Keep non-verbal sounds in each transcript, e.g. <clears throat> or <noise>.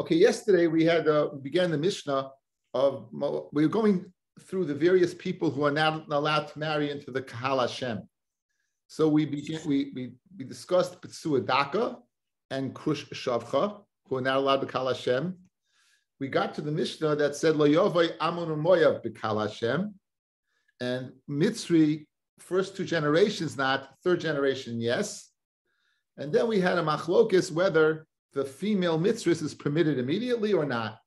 Okay, yesterday we had uh, began the Mishnah of we were going through the various people who are not allowed to marry into the Kahal Hashem. So we began we we, we discussed Pitsua Daka and Krush Shavcha, who are not allowed to Kahal Hashem. We got to the Mishnah that said Lo Yovai Amun Moyav B'Kal Hashem, and Mitzri first two generations not, third generation yes, and then we had a machlokis whether the female mitzvahs is permitted immediately or not.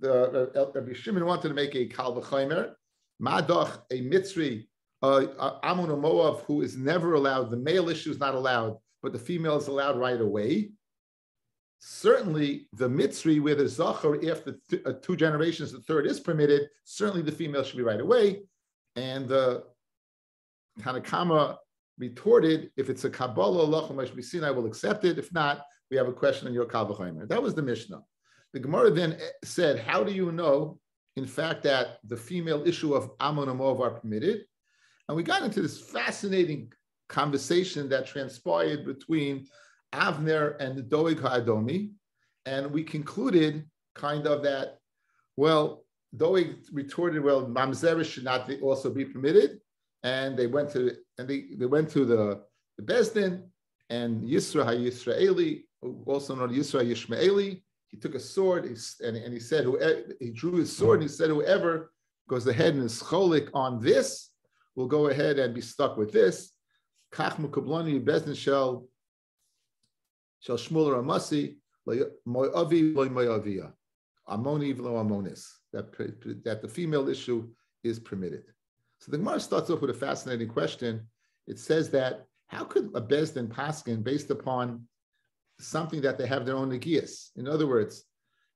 The uh, Rabbi Shimon wanted to make a kal v'chaymer, madach a mitzri, uh, Amun Moav, who is never allowed. The male issue is not allowed, but the female is allowed right away. Certainly, the mitzri where the zachar after th- uh, two generations, the third is permitted. Certainly, the female should be right away, and the Tanakama retorted, if it's a Kabbalah Allah I will accept it. If not, we have a question on your Kalvachaimer. That was the Mishnah. The Gemara then eh, said, How do you know, in fact, that the female issue of Ammon and are permitted? And we got into this fascinating conversation that transpired between Avner and the Doeg Ha'adomi. And we concluded kind of that, well, Doeg retorted, well, Mamzer should not also be permitted. And they went to and they, they went to the, the Bezdin and Yisra HaYisraeli also known as Yisra Yishmaeli. He took a sword and, and he said, he drew his sword and he said, whoever goes ahead and is cholik on this will go ahead and be stuck with this. Kach mukablani bezdin shel shel shmuel ramasi mo'avi loy amoni v'lo amonis that that the female issue is permitted. So the Gemara starts off with a fascinating question. It says that how could a bezdin paskin based upon something that they have their own negias. In other words,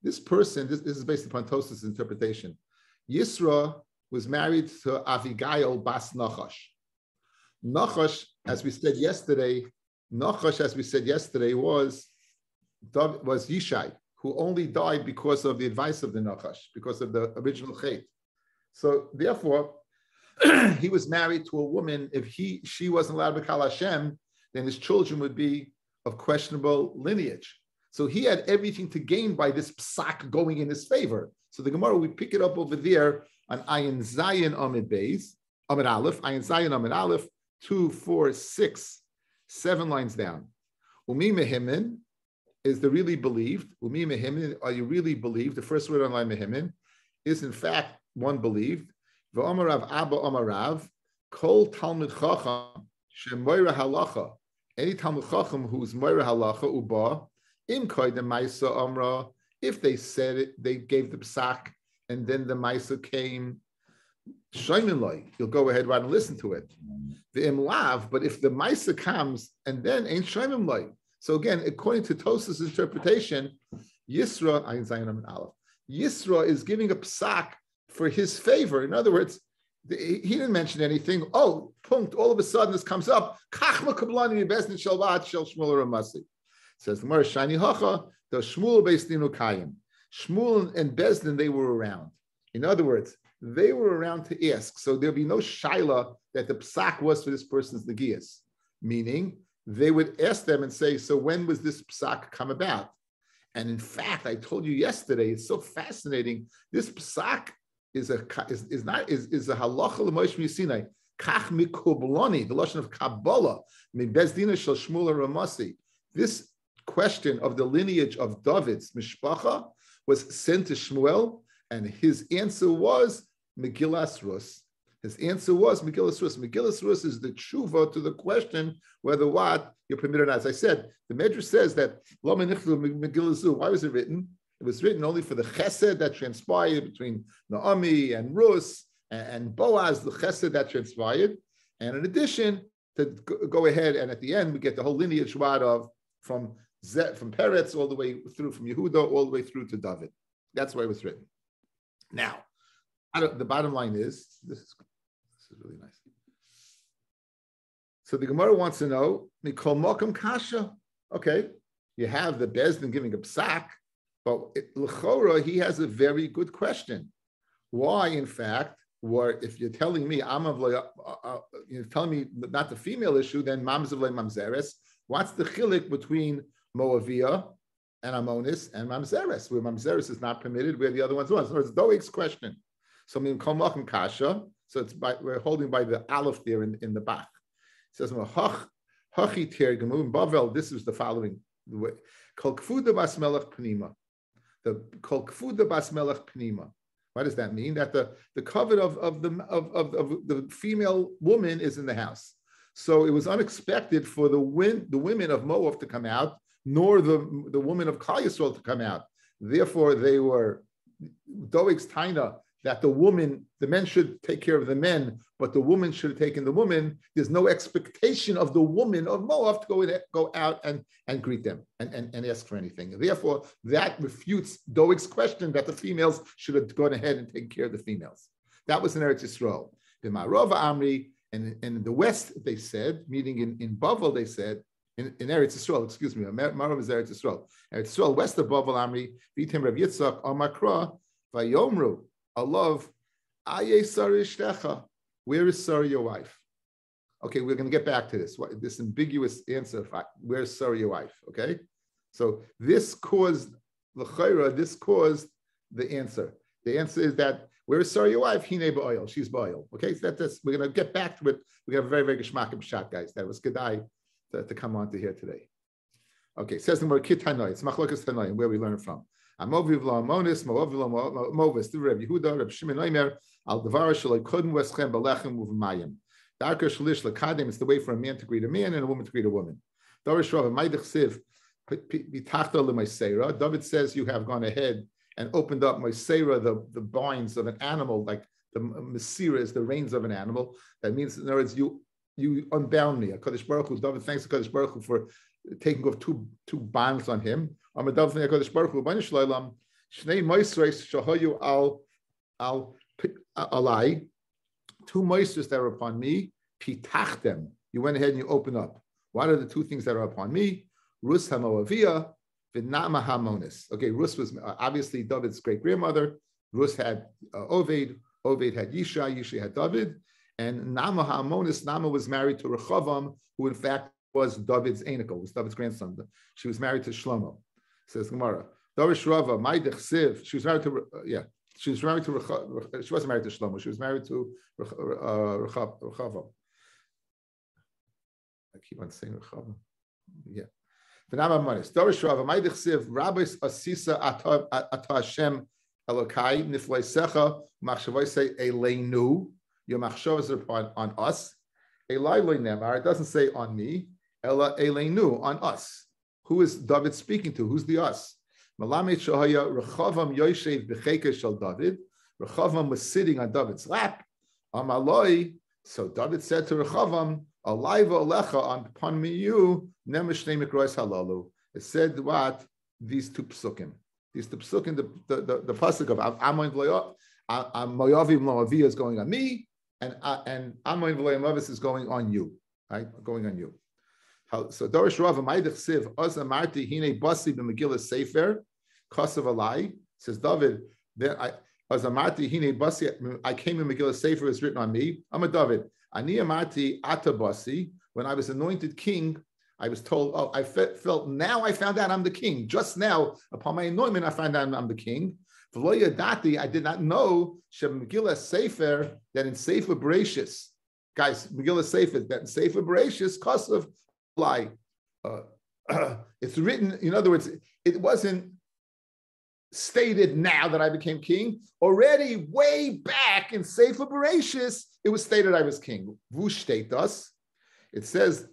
this person, this, this is based upon Tosas' interpretation. Yisra was married to Avigail Bas Nachash. Nachash, as we said yesterday, Nachash, as we said yesterday, was, was Yishai, who only died because of the advice of the Nachash, because of the original Chait. So therefore, <clears throat> he was married to a woman. If he she wasn't allowed to call Hashem, then his children would be of questionable lineage. So he had everything to gain by this psak going in his favor. So the Gemara, we pick it up over there on Ayin Zayin Amid Beis, Amid Aleph, Ayin Zayin Amid Aleph, two, four, six, seven lines down. Umi Mehimin is the really believed. Umi Mehimin, are you really believed? The first word on line Mehimin is in fact one believed. V'omarav Abba Omarav, Kol Talmud Chacham, Shemoira Halacha, any Talmud Chacham who's Moira Halacha Uba, Im the Maisa Amra, if they said it, they gave the psak, and then the Maisa came, Shaimin you'll go ahead right and listen to it. The Imlav, but if the Maisa comes and then ain't Shaimin Loy. So again, according to Tosa's interpretation, Yisra, Ayin Zayin Aleph, Yisra is giving a psak for his favor. In other words, he didn't mention anything. Oh, punct, all of a sudden this comes up. Says the Gemara Shani Hacha, the Shmuel based Kayim. Shmuel and Bezdin, they were around. In other words, they were around to ask. So there'll be no shaila that the psak was for this person's nagias. Meaning, they would ask them and say, So when was this psak come about? And in fact, I told you yesterday, it's so fascinating. This psak is a is, is not is, is a halacha l'moish Sinai. Kach mikubloni, the lashon of Kabbalah, bezdina shel Shmuel Ramasi. This question of the lineage of David's mishpacha was sent to Shmuel, and his answer was Megillas Rus. His answer was Megillas Rus. Megillas Rus is the tshuva to the question whether what you're permitted or not. As I said, the Medrash says that Megillas Why was it written? It was written only for the chesed that transpired between Naomi and Rus and, Boaz, the chesed that transpired. And in addition, to go ahead and at the end, we get the whole lineage of from Zet, from Peretz all the way through, from Yehuda all the way through to David. That's why it was written. Now, the bottom line is this is, this is really nice. So the Gemara wants to know, Mikol Mokum Kasha. Okay, you have the Bezdin giving a psak, but Lechora, he has a very good question. Why, in fact, were if you're telling me I'm of uh, uh, you're telling me not the female issue, then of mamzeres. What's the chilik between Moavia and Amonis and Mamzeres, where Mamzeres is not permitted, where the other ones was. So it's Doeg's question. So Mim Komachim Kasha. So it's by we're holding by the Aleph there in, in the back. It says Hach Hachi Tergemu Bavel. This is the following way. Kol Kfuda Bas Melech Pnima. The Kol Kfuda Bas Melech Pnima. What does that mean? That the, the covet of, of, the, of, of, of the female woman is in the house. So it was unexpected for the, win, the women of Moab to come out, nor the, the woman of Kal Yisrael to come out. Therefore, they were Doeg's Taina that the woman, the men should take care of the men, but the woman should have taken the woman. There's no expectation of the woman of Moab to go, in, go out and, and greet them and, and, and ask for anything. Therefore, that refutes Doeg's question that the females should have gone ahead and taken care of the females. That was in Eretz Yisrael. The Marova Amri, and, and in the West, they said, meaning in, in Bavel, they said, in, in Eretz Yisrael, excuse me, Marov is Eretz Yisrael. Eretz Yisrael, west of Bavel Amri, Vitim Rav Yitzchak, Amakra, Vayomru, love. Where is Sarah, your wife? Okay, we're going to get back to this. This ambiguous answer. Where's Sarah, your wife? Okay, so this caused the chayra. This caused the answer. The answer is that where is Sarah, your wife? Hine oil. She's oil. Okay, so that's we're going to get back to it. We have a very very geschmack shot, guys. That was good eye to, to come on to here today. Okay, says the word kitanoi. It's machlokas tanoi, where we learn from. Amoviv la amonis, moviv la movis, the Reb Yehuda, Reb Shimon Oimer, al devar shalai kodem weschem belechem uvemayim. Darker shalish lakadim is the way for a man to greet a man and a woman to greet a woman. Dorish Rav, Maidich Siv, bitachta l'maisera. David says you have gone ahead and opened up Moisera, the, the binds of an animal, like the Masira is the reins of an animal. That means, in other words, you you unbound me. Kadosh Baruch Hu, David thanks Kadosh Baruch Hu for taking off two two bonds on him. Two moisters that are upon me, pitach them. You went ahead and you open up. What are the two things that are upon me? Rus hamoavia, v'nama hamonis. Okay, Rus was obviously David's great grandmother. Rus had uh, Oved. Oved had Yisha. Yisha had David. And Nama hamonis. Nama was married to Rechavam, who in fact was David's anical, was David's grandson. She was married to Shlomo. Says Gemara. Darish Rava, Maidech Siv. She was married to uh, yeah. She was married to she wasn't married to Shlomo. She was married to uh. I keep on saying Rechavam. Yeah. V'nama manis. Darish Rava, Maidech Siv. Rabbis Asisa Ata Hashem Elokai Niflei Secha Machshavoi say Eleinu. Your machshavos are upon on us. Elai Nemar. It doesn't say on me. Ela Eleinu on us. Who is David speaking to? Who's the us? Malamed Shahaya Rechavam Yoshev Becheke Shal David. Rechavam was sitting on David's lap. Amaloi. So David said to Rechavam, Aliva Alecha on upon me you Nemishnei Mikrois Halalu. It said what these two psukim. These two psukim, the the the, the pasuk of Amoin Moyavim Loavi is going on me, and and Amoin V'Loyamavis is going on you, right? Going on you. So Dorish Rav Maidich Siv Oz Amarti Hine Basi b'Megillah Sefer Kosav Alai says David. Then I Oz Amarti Hine Basi I came in Megillah Sefer is written on me. I'm a David. Ani Amarti Ata Basi when I was anointed king. I was told, oh, I felt now I found out I'm the king. Just now, upon my anointment, I found out I'm the king. Dati, I did not know Megillah Sefer that in Sefer Bereshis, guys, Megillah Sefer that in Sefer Bereshis, Kosav lie. Uh, <clears throat> it's written, in other words, it wasn't stated now that I became king. Already way back in Sefer Bereshis, it was stated I was king. Vush It says,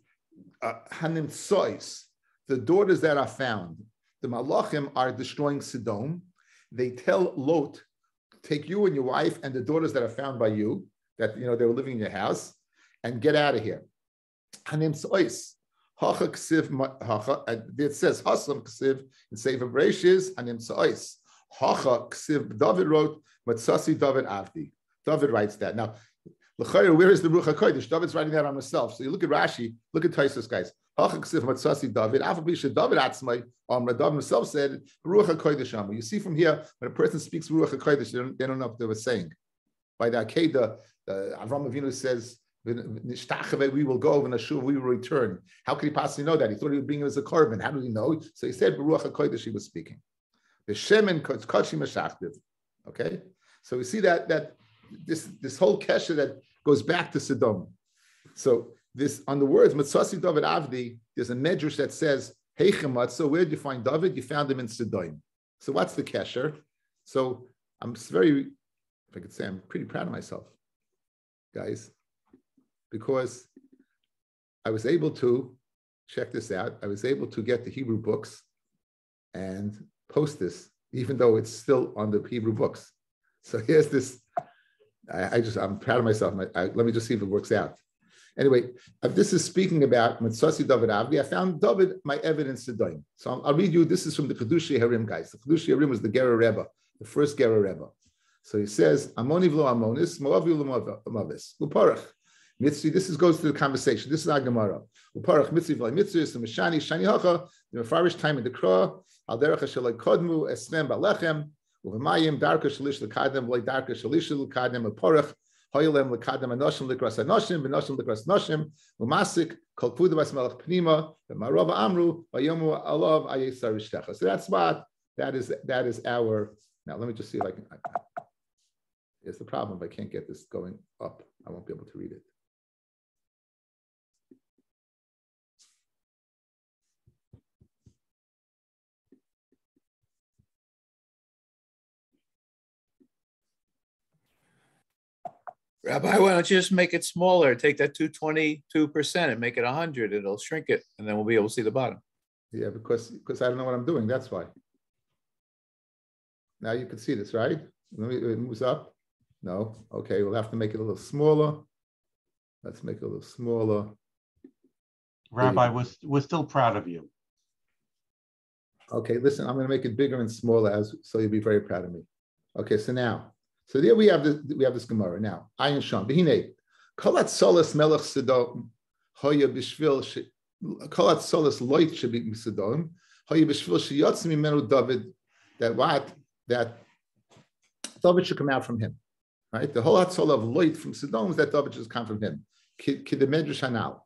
uh, Hanim Sois, the daughters that are found. The Malachim are destroying Sodom. They tell Lot, take you and your wife and the daughters that are found by you, that you know they were living in your house, and get out of here. Hanim Sois. It says hasam ksiv in Sefer Bereshis and in Sa'is. Hacha ksiv. David wrote Matsasi David Avdi. David writes that now. Where is the Ruach Hakodesh? David's writing that on himself. So you look at Rashi, look at Taisus, guys. Hacha ksiv Matsasi David. Atzmai. Um, David himself said Ruach Hakodesh. You see from here when a person speaks Ruach Hakodesh, they don't, they don't know what they were saying. By the Akedah, uh, Avram Avinu says we will go and Ashuv, we will return. How could he possibly know that? He thought he would bring him as a korban. How did he know? So he said, B'Ruach HaKodesh, he was speaking. Okay? So we see that that this this whole kesha that goes back to Sodom. So this on the words Matsasi David Avdi, there's a medrash that says Heichemat. So where did you find David? You found him in Sodom. So what's the kesher? So I'm very, if I could say, I'm pretty proud of myself, guys, because I was able to check this out. I was able to get the Hebrew books and post this, even though it's still on the Hebrew books. <laughs> So here's this. I, I just, I'm proud of myself. I, let me just see if it works out. Anyway, uh, this is speaking about Matsasi David Avdi. I found David my evidence to Daim. So I'll, I'll, read you. This is from the Chiddushei HaRim guys. The Chiddushei HaRim was the Gera Rebbe, the first Gera Rebbe. So he says, Amoni v'lo Amonis, Moavi v'lo Uparach. Mitzvi, this is, goes to the conversation. This is our Gemara. Uparach Mitzvi v'lo Mitzvi, the Mishani, Shani Hacha, the Mefarish time in the Kra, Al Derech HaShalai Kodmu, Esnem Balechem, Uvemayim, Darka Shalish L'Kadem, V'lai Darka Shalish L'Kadem, Uparach, Hoylem lekadem anoshim likras anoshim v'noshim likras noshim umasik kol puda bas melech pnima v'marova amru v'yomu alav ayesar rishtecha. So that's what that is. That is our. Now let me just see if I can. Here's the problem. If I can't get this going up, I won't be able to read it. Rabbi, why don't you just make it smaller? Take that 222% and make it 100. It'll shrink it, and then we'll be able to see the bottom. Yeah, because because I don't know what I'm doing. That's why. Now you can see this, right? Let me, it moves up. No. Okay, we'll have to make it a little smaller. Let's make it a little smaller. Rabbi, we're, we're still proud of you. Okay, listen, I'm going to make it bigger and smaller as so you'll be very proud of me. Okay, so now so there we have this, we have this Gemara. Now, Ayin Sham, Behine, Kolat Solas Melech Sedom, Hoya Bishvil, Kolat Solas Loit Shabik Misedom, Hoya Bishvil Shiyotz Mimenu David, that what? That David should come out from him. Right? The whole Hatzol of Loit from Sedom is that David should come from him. Kidemedrash Hanal.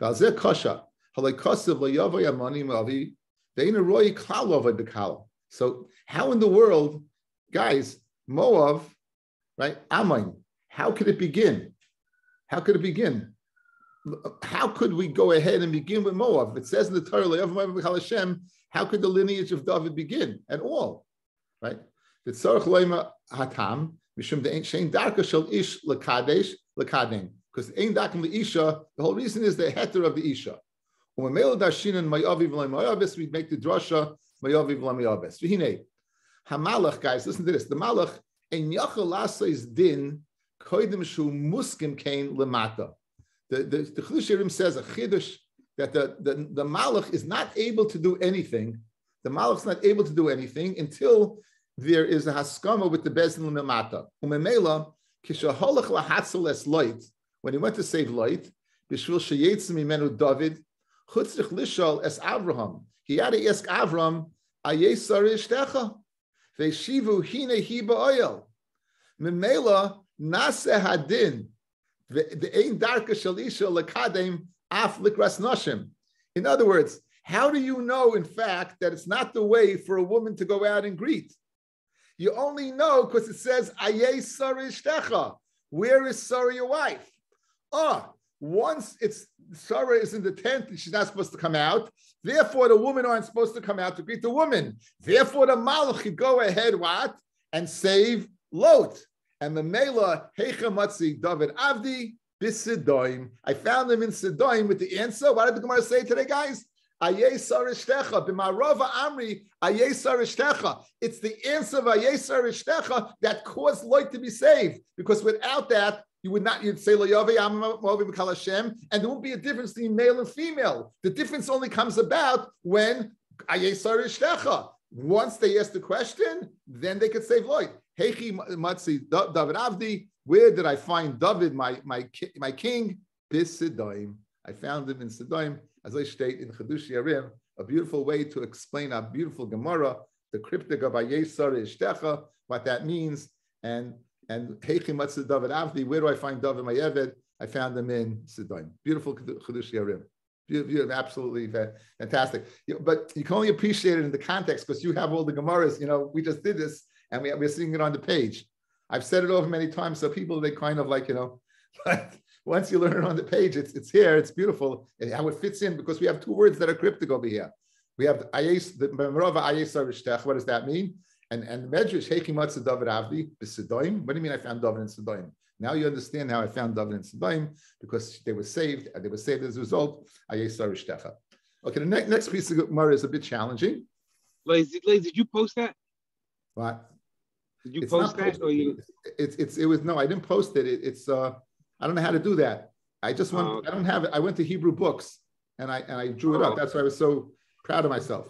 Valzeh Kosha, Halay Kosev Loyavoy Amani Mavi, Veina Roy Klalova Dekal. So, how in the world, guys, Moab right? Ammon. How could it begin? How could it begin? How could we go ahead and begin with Moab? It says in the Torah, how could the lineage of David begin at all? Right? The Tzarech Leima the Shein. Because the whole reason is the heter of the Isha. We make the drasha guys, listen to this. The Malach and Yachal is din koidim shu muskim kain lemata. The the, Chiddush says a chiddush that the, the, the malach is not able to do anything. The malach is not able to do anything until there is a haskama with the bezin lemata. Umemela kishaholach lahatzel es Loit when he went to save Loit b'shvil sheyetzim imenu David chutzich lishal es Avraham. He had to ask Avram ayesar ishtecha. Veshivu hine hi ba'oil. Memela nase hadin. The ein darka shalisha lekadem af likras noshim. In other words, how do you know, in fact, that it's not the way for a woman to go out and greet? You only know because it says ayei sari ishtecha. Where is Sarah, your wife? Ah, once it's Sarah is in the tent she's not supposed to come out, therefore the women aren't supposed to come out to greet the woman. Therefore the malach could go ahead what and save Lot. And the Mela Heicha Matzi David Avdi Bisidoim. I found them in Sidoim with the answer. What did the Gemara say today, guys? Amri. It's the answer of Sarishdecha that caused Loit to be saved. Because without that, you would not, you'd say, Hashem, and there won't be a difference between male and female. The difference only comes about when Ayeh Sarishdecha. Once they ask the question, then they could save Loit. Hechi Matzi David Avdi. Where did I find David, my my my king? This Sidoim. I found him in Sidoim, as I state in Chiddushei HaRim, a beautiful way to explain a beautiful Gemara, the cryptic of Ayesar Ishtecha, what that means, and and Hechi Matzi David Avdi. Where do I find David my Eved? I found them in Sidoim. Beautiful Chiddushei HaRim. Beautiful, absolutely fantastic. But you can only appreciate it in the context because you have all the Gemaras. You know, we just did this and we, we're seeing it on the page. I've said it over many times, so people they kind of like you know, <laughs> once you learn it on the page, it's it's here, it's beautiful, and how it fits in because we have two words that are cryptic over here. We have ayes the merava ayes What does that mean? And and the Medrash Hekim Matzah David Avdi b'Sidoim. What do you mean? I found David in Sidoim. Now you understand how I found David in Sidoim because they were saved. and They were saved as a result. Okay, the next next piece of Gemara is a bit challenging. Lazy, did you post that? What? Did you it's post that or you? It's it's it was no, I didn't post it. it it's uh, I don't know how to do that. I just want. Oh, okay. I don't have it. I went to Hebrew books and I and I drew it oh. up. That's why I was so proud of myself.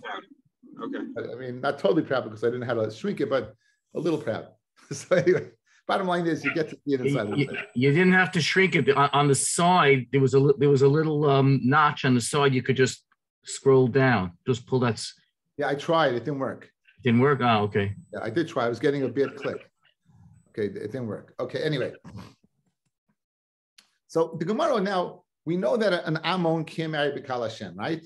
Okay. I, I mean, not totally proud because I didn't know how to shrink it, but a little proud. <laughs> so anyway, bottom line is you get to see it inside. You, you didn't have to shrink it on, on, the side. There was a there was a little um, notch on the side. You could just scroll down. Just pull that. Yeah, I tried. It didn't work. Didn't work? Oh, okay. Yeah, I did try. I was getting a bit click. Okay, it didn't work. Okay, anyway. So the Gemara now, we know that an Ammon can't marry Bikal Hashem, right?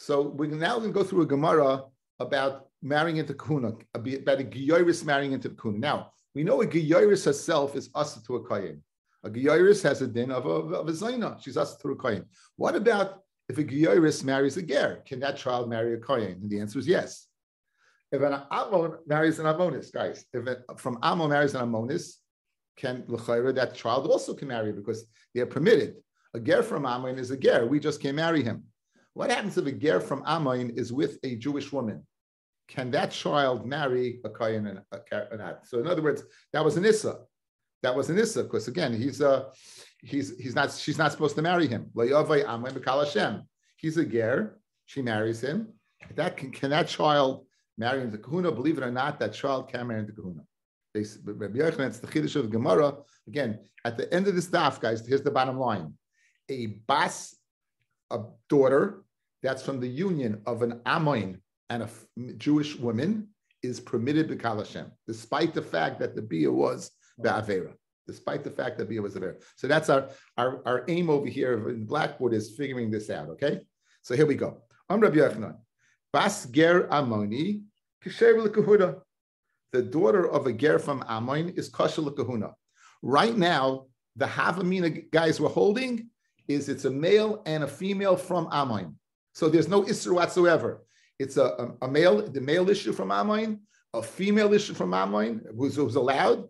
So we're now going to go through a Gemara about marrying into Kuna, about a Giyoris marrying into Kuna. Now, we know a Giyoris herself is asa to a Kayin. A Giyoris has a din of a, of a Zaina. She's asa to a Kayin. What about if a Giyoris marries a Ger? Can that child marry a Kayin? And the answer is yes. If an Ammon marries an Ammonis, guys, if it, from Ammon marries an Ammonis, can l'chayra that child also can marry because they are permitted. A ger from Ammon is a ger. We just can't marry him. What happens if a ger from Ammon is with a Jewish woman? Can that child marry a kayan and a not? So in other words, that was an issa. That was an issa because again, he's a he's he's not she's not supposed to marry him. He's a ger. She marries him. That can, can that child marry into kahuna. Believe it or not, that child can marry into kahuna. Rabbi Yochanan, it's the Chiddush of Gemara. Again, at the end of this daf, guys, here's the bottom line. A bas, a daughter that's from the union of an Amoin and a Jewish woman is permitted b'kal Hashem, despite the fact that the bia was ba'avera, despite the fact that bia was avera. So that's our, our, our aim over here in Blackboard is figuring this out, okay? So here we go. I'm Rabbi Yochanan. Bas ger amoni the daughter of a ger from Ammon is kosher kahuna. Right now, the Havamina guys we're holding is it's a male and a female from Ammon. So there's no issue whatsoever. It's a, a, a, male, the male issue from Ammon, a female issue from Ammon, who's, who's allowed,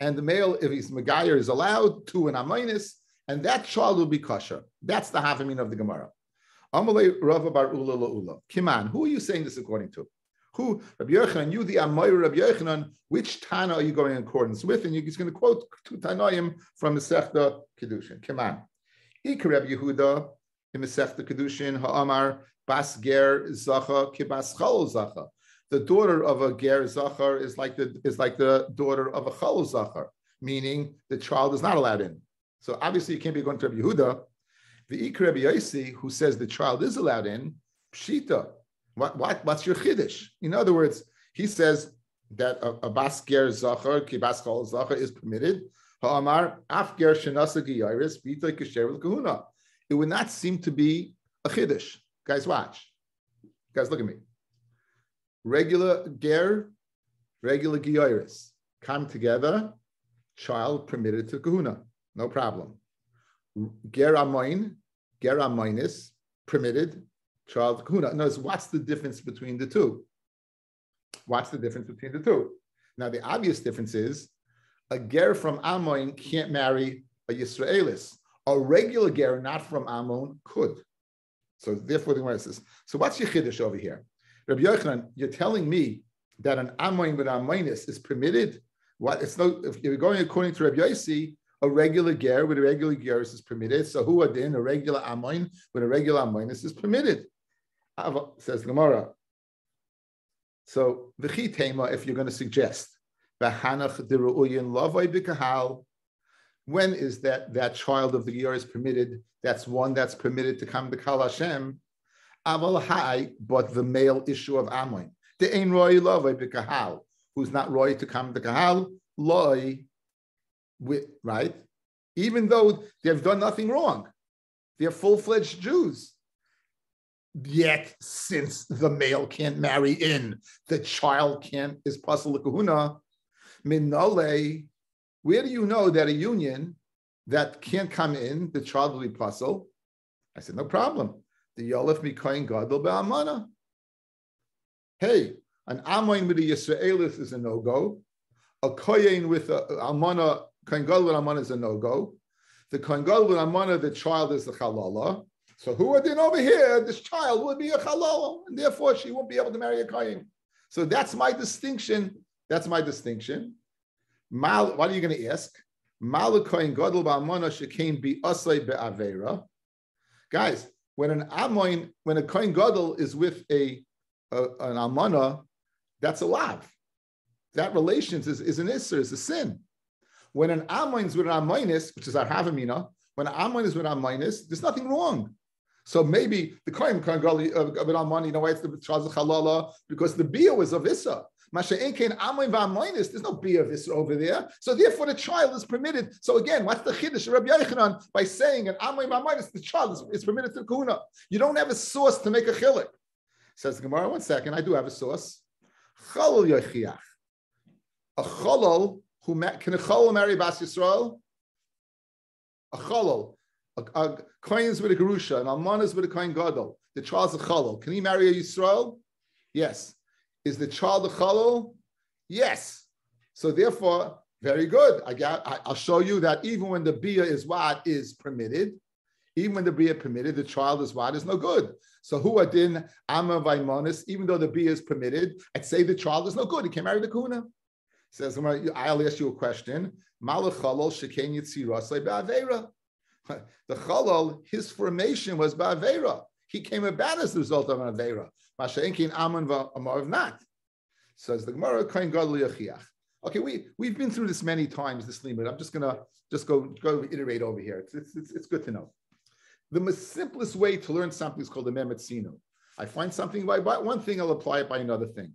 and the male, if he's Megayer, is allowed to an Ammonis, and that child will be kosher. That's the Havamin of the Gemara. Amalei Rava Bar Ula Ula. Kiman, who are you saying this according to? Who, Rabbi Yochanan, you the Amoyer Rabbi Yochanan, which Tana are you going in accordance with? And he's going to quote two Tanaim from Masechta Kedushin. On. Ik Rabbi Yehuda in Kedushin, Ha'amar, Bas Ger Zacha, Kibas Chal Zacha. The daughter of a Ger Zachar is like the is like the daughter of a Chal Zachar, meaning the child is not allowed in. So obviously you can't be going to Rabbi Yehuda. The Ikra Rabbi Yossi, who says the child is allowed in, Pshita, what, what, what's your chiddush? In other words, he says that a, a basker zachar, ki baskal zachar is permitted. Ha'amar afger shenasa giyaris b'itoy kasher kahuna. It would not seem to be a chiddush. Guys, watch. Guys, look at me. Regular ger, regular giyaris come together. Child permitted to kahuna, no problem. Ger amoin, ger amoinis permitted child kahuna. Notice what's the difference between the two? What's the difference between the two? Now, the obvious difference is a ger from Ammon can't marry a Yisraelis. A regular ger, not from Ammon, could. So therefore, the Gemara says, so what's your chiddush over here? Rabbi Yochanan, you're telling me that an Ammon with Ammonis is permitted? What? It's no. If you're going according to Rabbi Yossi, a regular ger with a regular ger is permitted. So who adin a regular Ammon with a regular Ammonis is permitted says Gemara. So v'chi tema, if you're going to suggest v'hanach deru'uyin lavoi b'kahal, when is that that child of the year is permitted? That's one that's permitted to come to Kal Hashem. Aval hai, but the male issue of Amoin. The ein roy lavoi b'kahal, who's not roy to come to Kahal, loy, right? even though they've done nothing wrong. They're full-fledged Jews. Yet, since the male can't marry in, the child can't is pasul kahuna. Minole, where do you know that a union that can't come in, the child will be pasul? I said, no problem. The Yolef Mikoin Gadol Be'amana. Hey, an Amoin with a Yisraelis is a no-go. A Koyin with a Amana, Koin Gadol with Amana is a no-go. The Koin Gadol with Amana, the child is the Chalala. So who are then over here? This child would be a Chalala, and therefore she won't be able to marry a Koyin. So that's my distinction. That's my distinction. Mal, what are you going to ask? Mal Koin Gadol Ba'amana Shekin be Asay Be'avera. Guys, when an Amoin, when a Kohen Gadol is with a, a an Amana, that's a lav. That relations is, is an Isser, is a sin. When an Amoin is with an Amoinis, which is our Havamina, when an Amoin is with an Amoinis, there's nothing wrong. So maybe the Kohen Kohen Gadol of an Amani, you know why it's the Chaz Halala? Because the Bia was of Issa. There's no beer of this over there. So therefore the child is permitted. So again, what's the chiddush of Rabbi Yochanan by saying an amoy v'amoinis, the child is, is permitted to kuna. You don't have a source to make a chilik. Says Gemara, one second, I do have a source. Yochiach. A chalal who ma- can a chalal marry Bas Yisrael? A chalal. A, a kohen's with a gerusha, an alman is with a kohen gadol. The child's a chalal. Can he marry a Yisrael? Yes. Is the child a chalal? Yes. So therefore, very good. I got. I, will show you that even when the bia is what is permitted, even when the bia permitted, the child is what is no good. So who adin amma vaimonis, even though the bia is permitted, I'd say the child is no good. He can't marry the kuna. Says I'll ask you a question. Malachalol sheken yitzirasle ba'avera. <laughs> The chalal, his formation was ba'avera. He came about as the result of an avera. Masha'enkin aman v'amarav not. Says the Gemara, kain gadol. Okay, we we've been through this many times. This limit. I'm just gonna just go go iterate over here. It's it's, it's, good to know. The most simplest way to learn something is called the memetzino. I find something by, by one thing, I'll apply it by another thing.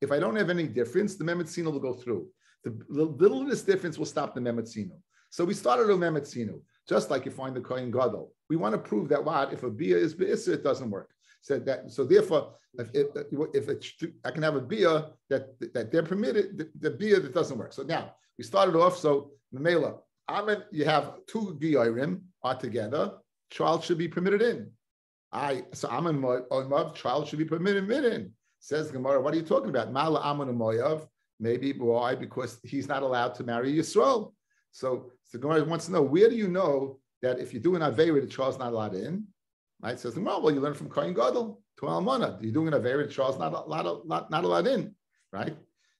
If I don't have any difference, the memetzino will go through. The, the littlest difference will stop the memetzino. So we started with memetzino, just like you find the kohen gadol. We want to prove that what if a bia is be'isr, it doesn't work. So that so therefore, if, if, if it, I can have a bia that that they're permitted, the, the bia that doesn't work. So now we started off. So Mamela, Amen, you have two biyarim are together. Child should be permitted in. I so Amen Moyav, child should be permitted in. Says Gemara, what are you talking about? Mala Amen Moyav. Maybe why? Because he's not allowed to marry Yisrael. So, so Gemara wants to know where do you know that if you do an Aveira, the child's not allowed in? Right? Says, well, well, you learn from Kohen Gadol to Almana. You're doing an Aveira, the child's not allowed, not, not allowed in, right?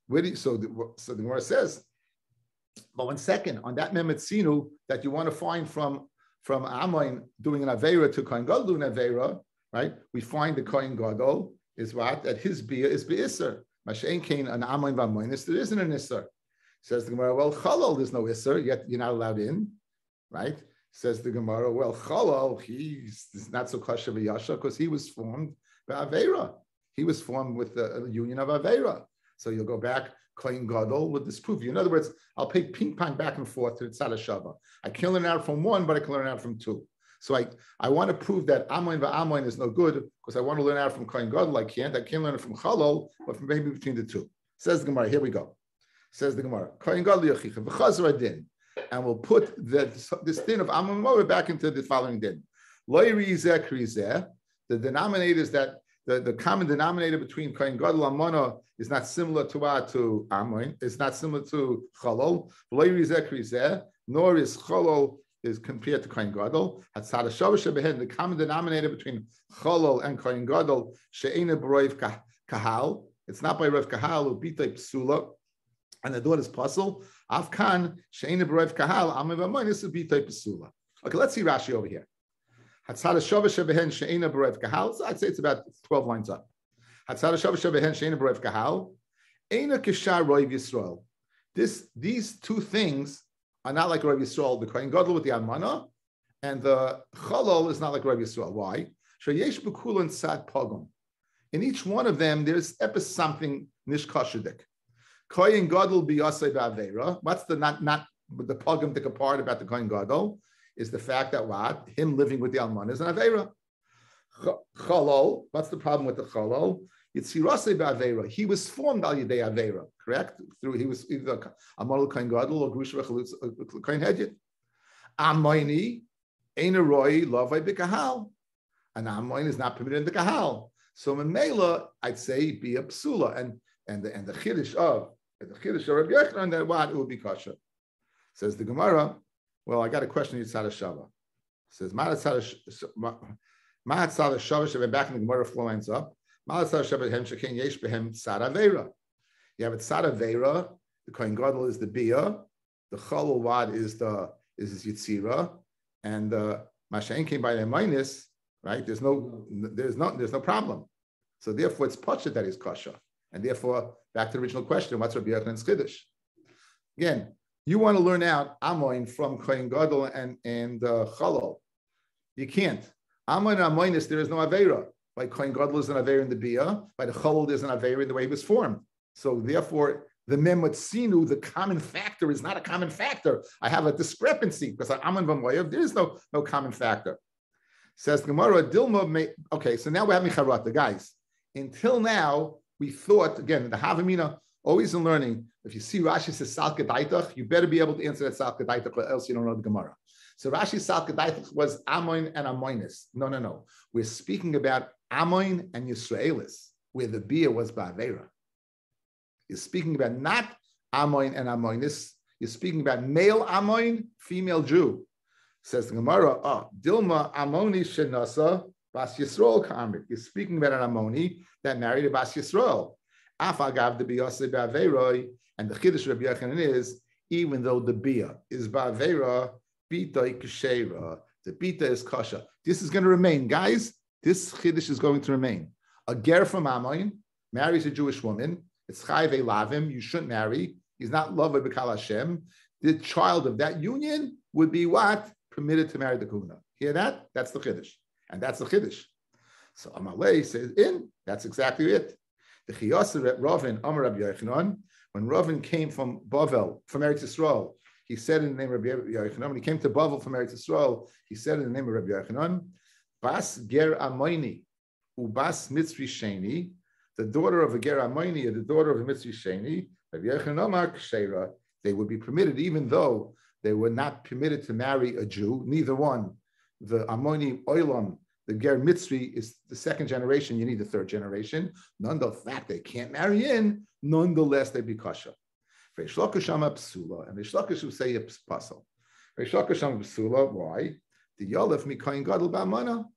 Where do you, so, the, so the Gemara says, but one second, on that Memetzinu that you want to find from from Amoin doing an Aveira to Kohen Gadol doing an Aveira, right? We find the Kohen Gadol is what? That his beer is Be'isr. Mashain Kain an Amoin Vamoinis, there isn't an Isser. Says the Gemara, well, Chalal, there's no Isser, yet you're not allowed in, right? Says the Gemara, well, Chalal, he's not so kosher Yasha because he was formed by Avera. He was formed with the union of Avera. So you'll go back, Kohen Gadol would disprove you. In other words, I'll play ping pong back and forth to the Tzad Shava. I can learn out from one, but I can learn out from two. So I, I want to prove that Amoin Amoin is no good because I want to learn out from Kohen Gadol. I can't. I can't learn it from Chalal, but from maybe between the two. Says the Gemara. Here we go. Says the Gemara. Kohen Gadol Yachicha v'chazra din, and we'll put the, this din of Moed back into the following din. The denominator is that the, the common denominator between Kohen Gadol and is not similar to uh, to Amoin. It's not similar to Chalol. Nor is Chalol is compared to Kohen Gadol. The common denominator between Chalol and Kohen Gadol she'ena b'roiv kahal. It's not by Rav Kahal who bitay psula, and the daughter is puzzle. Afkan she'ena b'roiv kahal amiv amoin is bitay psula. Okay, let's see Rashi over here. Hatzada Shava Shebehen She'ena Berev Kahal. So I'd say it's about 12 lines up. Hatzada Shava Shebehen She'ena Berev Kahal. Eina Kishar Roiv Yisrael. This, these two things are not like Rav Yisrael. The Kohen Gadol with the Amana, and the Chalol is not like Rav Yisrael. Why? Shayesh Bekul and Sad Pogum. In each one of them, there's epis something nishkashadik. Kohen Gadol biyasei ba'aveira. What's the not not the pugim to apart about the Kohen Gadol is the fact that what him living with the Alman is an avera. Chalol, what's the problem with the chalol? Yitzirase ba'avera. He was formed al yidei avera, correct? Through he was either amal kohen gadol or grusha v'chalutz uh, uh, kohen hedjit. Amoini ein a roy lovay b'kahal. An amoin is not permitted in the kahal. So Mela, I'd say be a psula, and and the and the chiddush of the chiddush of Rabbi Yochanan that what it would be kosher. Says the Gemara. Well, I got a question. Yitzhak Shava says Mahatzad Shava Shava back in the Gemara flow ends up. Mahatzad Shava Hem Shekin Yesh Behem Tzad Avera. You have a Tzad Avera. The Kohen Gadol is the Bia. The Chalul Wad is the is Yitzira, and the Mashain came by the minus right? There's no, there's no, there's no problem. So therefore, it's pashut that is kosher, and therefore, back to the original question: What's Rabbi Yochanan's chiddush? Again, you want to learn out Amoin from Kohen Gadol and and uh, Chalol. You can't. Amoin and there is no Avera. By Kohen Gadol is an Avera in the Bia. By the Chalol, there's an Avera in the way he was formed. So therefore, the Sinu, the common factor, is not a common factor. I have a discrepancy because Ammon Vamoyev, there is no, no common factor. Says Gemara, Dilma may, okay, so now we're having charata, guys. Until now, we thought, again, the Havamina, always in learning, if you see Rashi says Sal Kedaitach, you better be able to answer that Sal Kedaitach, or else you don't know the Gemara. So Rashi Sal Kedaitach was Amoin and Amoinis. No, no, no. We're speaking about Amoin and Yisraelis, where the beer was Bavera. You're speaking about not Amoin and Amoinis. You're speaking about male Amoin, female Jew. Says the Gemara, oh, Dilma Amoni Shenasa Bas Yisrael Kamrit. You're speaking about an Amoni that married a Bas Yisrael. Afagav the Biyase Ba'averoi, and the Chiddush Rabbi Yochanan is, even though the Bia is Ba'avera, Bita Kshera, the Bita is Kasha. This is going to remain. Guys, this Chiddush is going to remain. A Ger from Amoin marries a Jewish woman. It's Chayve Lavim. You shouldn't marry. He's not loved by Hashem. The child of that union would be what? permitted to marry the kuna. Hear that? That's the chiddush, and that's the chiddush. So Amalei says in. That's exactly it. The chiyaser at Ravin Amar Rabbi Yochanan. When Ravin came from Bavel from Eretz Yisrael, he said in the name of Rabbi Yochanan. When he came to Bavel from Eretz Yisrael, he said in the name of Rabbi Yochanan, Bas Ger Amoini Ubas Mitzri Sheni, the daughter of a Ger Amoini, the daughter of a Mitzri Sheni, Rabbi Yochanan Amar Kshera, they would be permitted even though they were not permitted to marry a Jew, neither one. The Ammoni Oilam, the Ger Mitzri is the second generation, you need the third generation. None the fact they can't marry in, nonetheless they be kasha. And Reish Lakish will say a puzzle. Why? The Yolef Mikayin Gadol.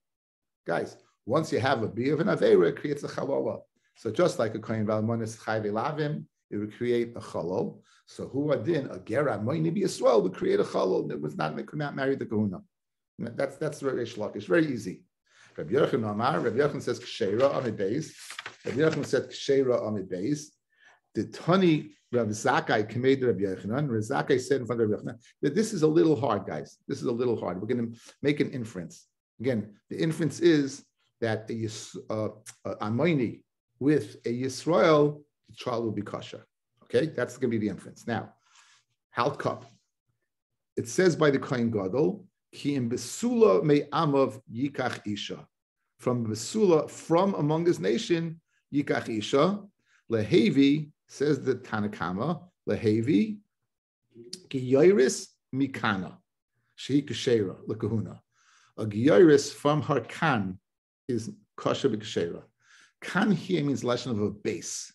Guys, once you have a bee of an Avera, it creates a chalala. So just like a Kohen Ba'amana is Chayve Lavim, it would create a chalal. So who adin a gera moini be a would create a chalal that was not could not marry the kahuna. That's that's very shlok. It's very easy. Rabbi Yochanan Amar. Rabbi Yochanan says kshera amid beis. Rabbi Yochanan said kshera amid beis. The Tani Rabbi Zakai committed Rabbi Yochanan. Rabbi Zakai said in front of Rabbi Yochanan that this is a little hard, guys. This is a little hard. We're going to make an inference. Again, the inference is that a, uh, a with a Yisrael the child will be kosher. Okay, that's going to be the inference. Now, halt cup. It says by the Kohen Gadol, ki im besula me yikach isha. From besula, from among his nation, yikach isha. Lehevi, says the Tanakama, lehevi, ki mikana. Shehi kashera, lekahuna. A gyoris from her kan is kosher b'kashera. Kan here means lesson of a base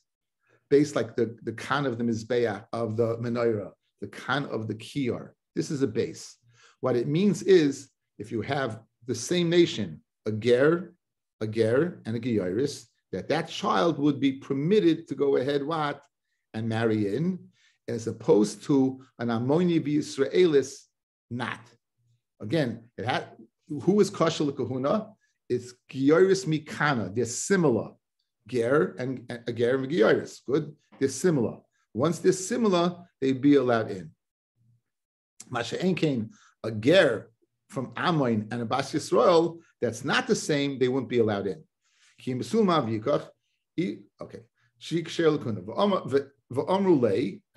Base like the, the kan of the Mizbeach, of the menorah, the kan of the kiyar. This is a base. What it means is if you have the same nation, a ger, a ger, and a giyaris, that that child would be permitted to go ahead what and marry in, as opposed to an Ammoni Israelis not. Again, it had who is kashal kahuna? It's giyaris mikana. They're similar ger and a ger and gearis. Good, they're similar. Once they're similar, they'd be allowed in. Masha came a ger from Amoin and a Bas Yisrael, that's not the same, they wouldn't be allowed in. Okay. And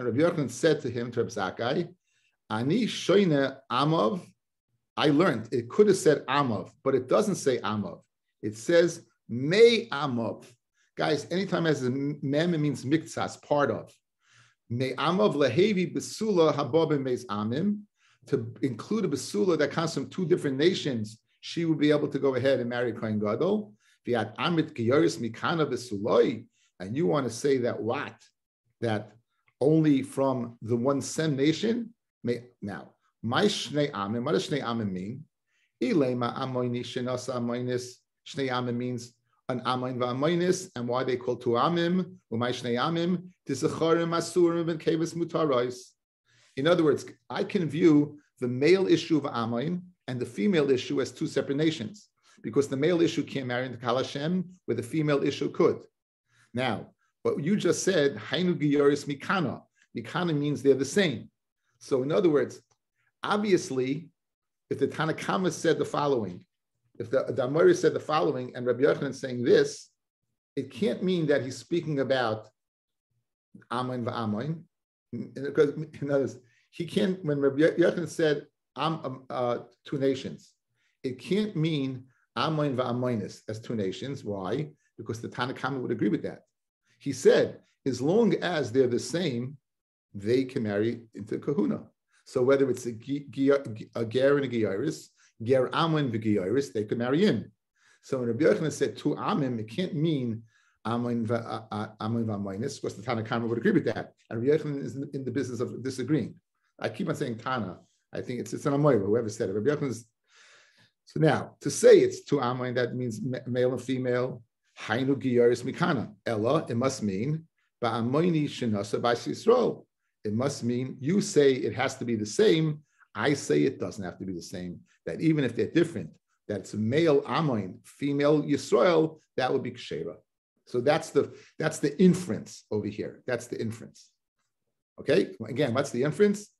Rabbi Yochanan said to him, to Rabbi Zakai, Ani shoyne amav. I learned it could have said amav, but it doesn't say amav. It says may amav. Guys, anytime has a mem, it means miktsas, part of. May amav lehevi besula habobim meis amim. To include a besula that comes from two different nations, she would be able to go ahead and marry Kohen Gadol. Viat amit giyoris mikana besuloi. And you want to say that what? That only from the one Sem nation? May, now, my shnei amim, what does shnei amim mean? Ilema. Shnei amim means an amoin va'amoinis, and why they call two amim, umay shnei amim, tisacharim asurim and kevis mutarais. In other words, I can view the male issue of amoin and the female issue as two separate nations, because the male issue can't marry into Kalashem, where the female issue could. Now, what you just said, Hainu Giyoris Mikana. Mikana means they're the same. So, in other words, obviously, if the Tanakama said the following, if the Damari said the following, and Rabbi Yochanan is saying this, it can't mean that he's speaking about Amoin va'amoin. Because, in other words, he can't, when Rabbi Yochanan said um, uh, two nations, it can't mean Amoin va'amoinis as two nations. Why? Because the Tanakama would agree with that. He said, as long as they're the same, they can marry into kahuna. So whether it's a, a ger and a giyaris, ger amun v'giyaris, they could marry in. So when Rabbi Yochanan said two amim, it can't mean v'amoinis, of course the Tanakama would agree with that. And Rabbi Yochanan is in the business of disagreeing. I keep on saying Tana. I think it's it's an Amoira, whoever said it. Rabbi Yochanan's so now to say it's two amoin, that means male and female. Hainu giyaris mikana. Ella, it must mean ba'amoini shenasa by Yisrael. It must mean you say it has to be the same. I say it doesn't have to be the same. That even if they're different, that's male amoin, female Yisrael, that would be Ksheva. So that's the that's the inference over here. That's the inference. Okay. Again, what's the inference?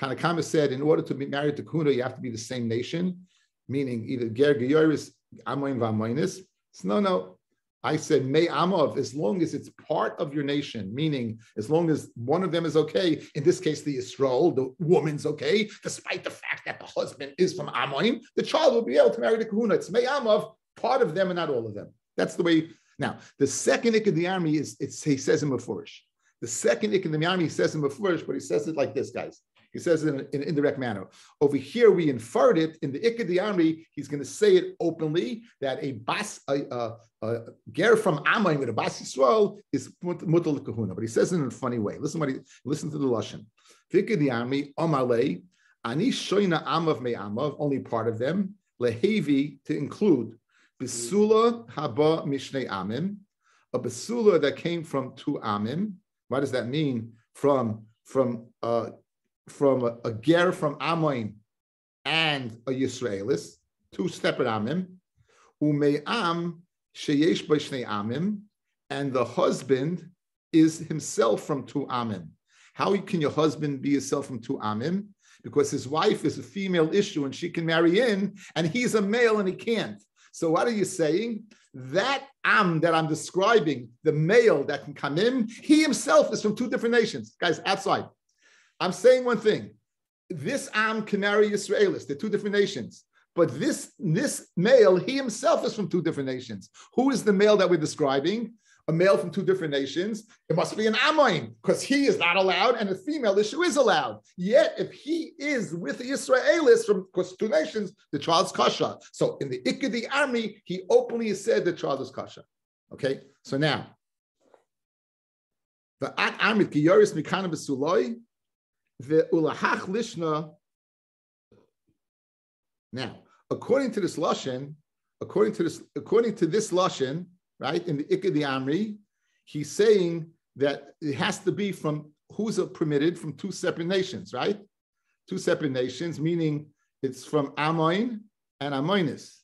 Tanakama said, in order to be married to Kuna, you have to be the same nation, meaning either Ger Geyoris, Amoin Vamoinis. So no, no. I said May Amov, as long as it's part of your nation, meaning as long as one of them is okay. In this case, the Israel, the woman's okay, despite the fact that the husband is from Amoim, the child will be able to marry the Kahuna. It's May Amov, part of them and not all of them. That's the way. Now, the second ik of the army is it's, he says in Mefurish. The second ik of the army says in Mefurish, but he says it like this, guys. He says in, an indirect manner. Over here, we inferred it in the Ikka Diamri. He's going to say it openly that a bas, a, a, a ger from Amayim with a bas Yisrael is mutal kahuna. But he says it in a funny way. Listen what he listen to the lashon. Ikka Diamri Omale ani shoyna amav me amav only part of them lehevi to include besula haba mishnei amim a besula that came from two amim. What does that mean? From from uh, from a, a ger from Amoin and a Yisraelis, two separate Amim, who may am sheyesh b'shnei Amim, and the husband is himself from two Amim. How can your husband be yourself from two Amim? Because his wife is a female issue and she can marry in, and he's a male and he can't. So what are you saying? That Am that I'm describing, the male that can come in, he himself is from two different nations. Guys, outside. I'm saying one thing. This Am can marry Israelis. They're two different nations. But this, this male, he himself is from two different nations. Who is the male that we're describing? A male from two different nations. It must be an Amoin, because he is not allowed, and a female issue is allowed. Yet, if he is with the Israelis from two nations, the child's kasha. So in the Ikadi army, he openly said the child is kasha. Okay, so now the at amit kiyoris mikana besuloi the ulahach lishna. Now, according to this lashon, according to this, according to this lashon, right in the Ikad Amri, he's saying that it has to be from who's permitted from two separate nations, right? Two separate nations, meaning it's from Amoin and Amoinis,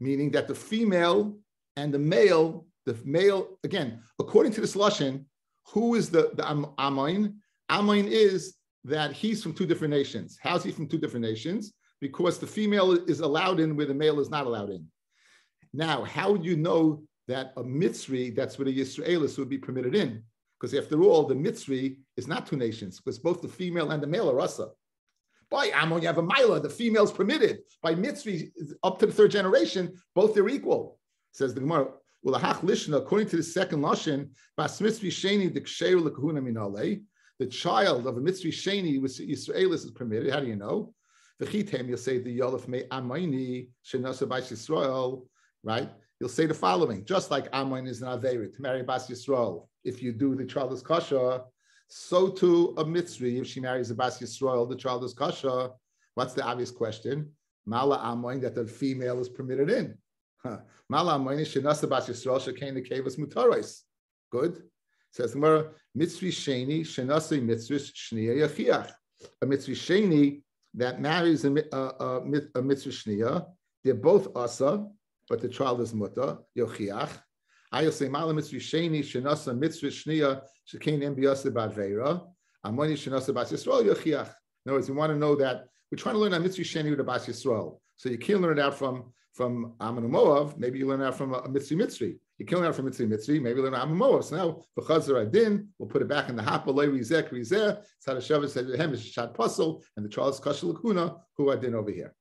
meaning that the female and the male, the male, again, according to this lashon, who is the, the Amoin? Amoin is that he's from two different nations. How's he from two different nations? Because the female is allowed in where the male is not allowed in. Now, how would you know that a Mitzri that's where a Yisraelis would be permitted in? Because after all, the Mitzri is not two nations, because both the female and the male are Rasa. By Ammon, you have a Mila, the female's permitted. By Mitzri, up to the third generation, both they're equal. Says the Gemara, according to the second Lashon, Bas Mitzri Sheni, the Ksheir Lekahuna Minale, the child of a Mitzri Sheni with Israelis is permitted. How do you know? The V'chitem, you'll say the Yolaf Me Amayni, Shenasa Bas Yisrael, right? You'll say the following, just like Amoin is an Averit, to marry Bas Yisrael. If you do the child is kosher, so too a Mitzri, if she marries a Bas Yisrael, the child is kosher. What's the obvious question? Mala Amoin, that the female is permitted in. Mala Amoin Shenasa Bas Yisrael, Shekain the Kavas Mutarais. Good. Says the Gemara, Mitzri Sheni, Shenasa Mitzri Shniya Yachiach. A Mitzri Sheni that marries a, a, a, a Mitzri Shniya, they're both Asa, but the child is Muta, Yochiach. I say Mala Mitzri Sheni, Shenasa Mitzri Shniya, Shekain Mbiyasa Badveira. Amoni Shenasa Bas Yisrael, Yochiach. In other words, you want to know that we're trying to learn a Mitzri Sheni with a Bas Yisrael. So you can't learn it out from from Ammon Moav, maybe you learn out from a, a Mitzri Mitzri. You can't learn out from Mitzri Mitzri, maybe learn Ammon Moav. So now, B'chazar Adin, we'll put it back in the Hapa, Lei Rizek Rizeh, Tzad said is Shad Puzzle, and the Charles Kashal Lakuna, who Adin over here.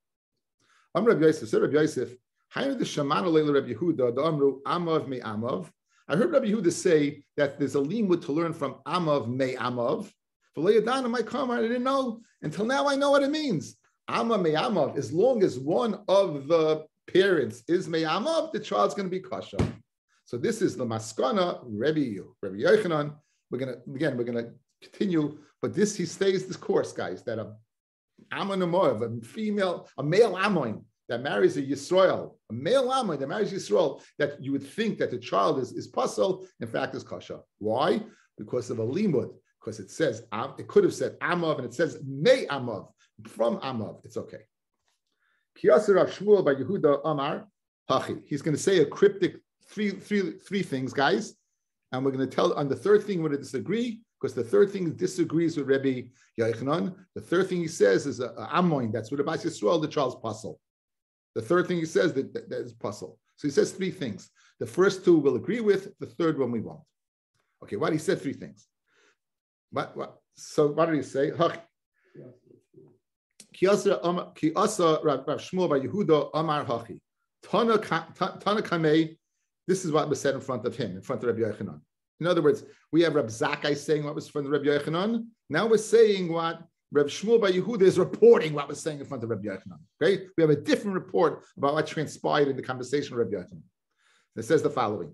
I'm Rabbi Yosef, said Rabbi Yosef, Higher the Shemana Leila Rabbi Yehuda, the Amru Amav me Amav. I heard Rabbi Yehuda say that there's a limud to learn from Amav me Amav. For my kamar, I didn't know until now. I know what it means. Amav me Amav. As long as one of the parents is me Amav, the child's going to be kosher. So this is the maskana Rabbi Rabbi Yochanan. We're gonna again. We're gonna continue, but this he stays this course, guys. That a Amon a female, a male Amon that marries a Yisrael, a male Amoy that marries Yisrael, that you would think that the child is, is puzzle, in fact is kasha. Why? Because of a limud. Because it says, it could have said Amav, and it says May Amav, from Amav. It's okay. Kiyasir Shmuel bar Yehuda Amar Hachi. He's going to say a cryptic three, three, three things, guys. And we're going to tell on the third thing we're going to disagree, because the third thing disagrees with Rabbi Yochanan. The third thing he says is a Amoin, that's what about Yisrael, the child's puzzle. The third thing he says that, that, that is puzzle. So he says three things. The first two we'll agree with, the third one we won't. Okay, why did he say three things? What, what, so what did he say? Um, ki asa Rav Shmuel bar Yehuda Amar Hachi. Tana Kamei, this is what was said in front of him, in front of Rabbi Yochanan. In other words, we have Rabbi Zakkai saying what was from Rabbi Yochanan. Now we're saying what Reb Shmuel bar Yehuda is reporting what was saying in front of Rabbi Yochanan. Okay, we have a different report about what transpired in the conversation with Rabbi Yochanan. It says the following: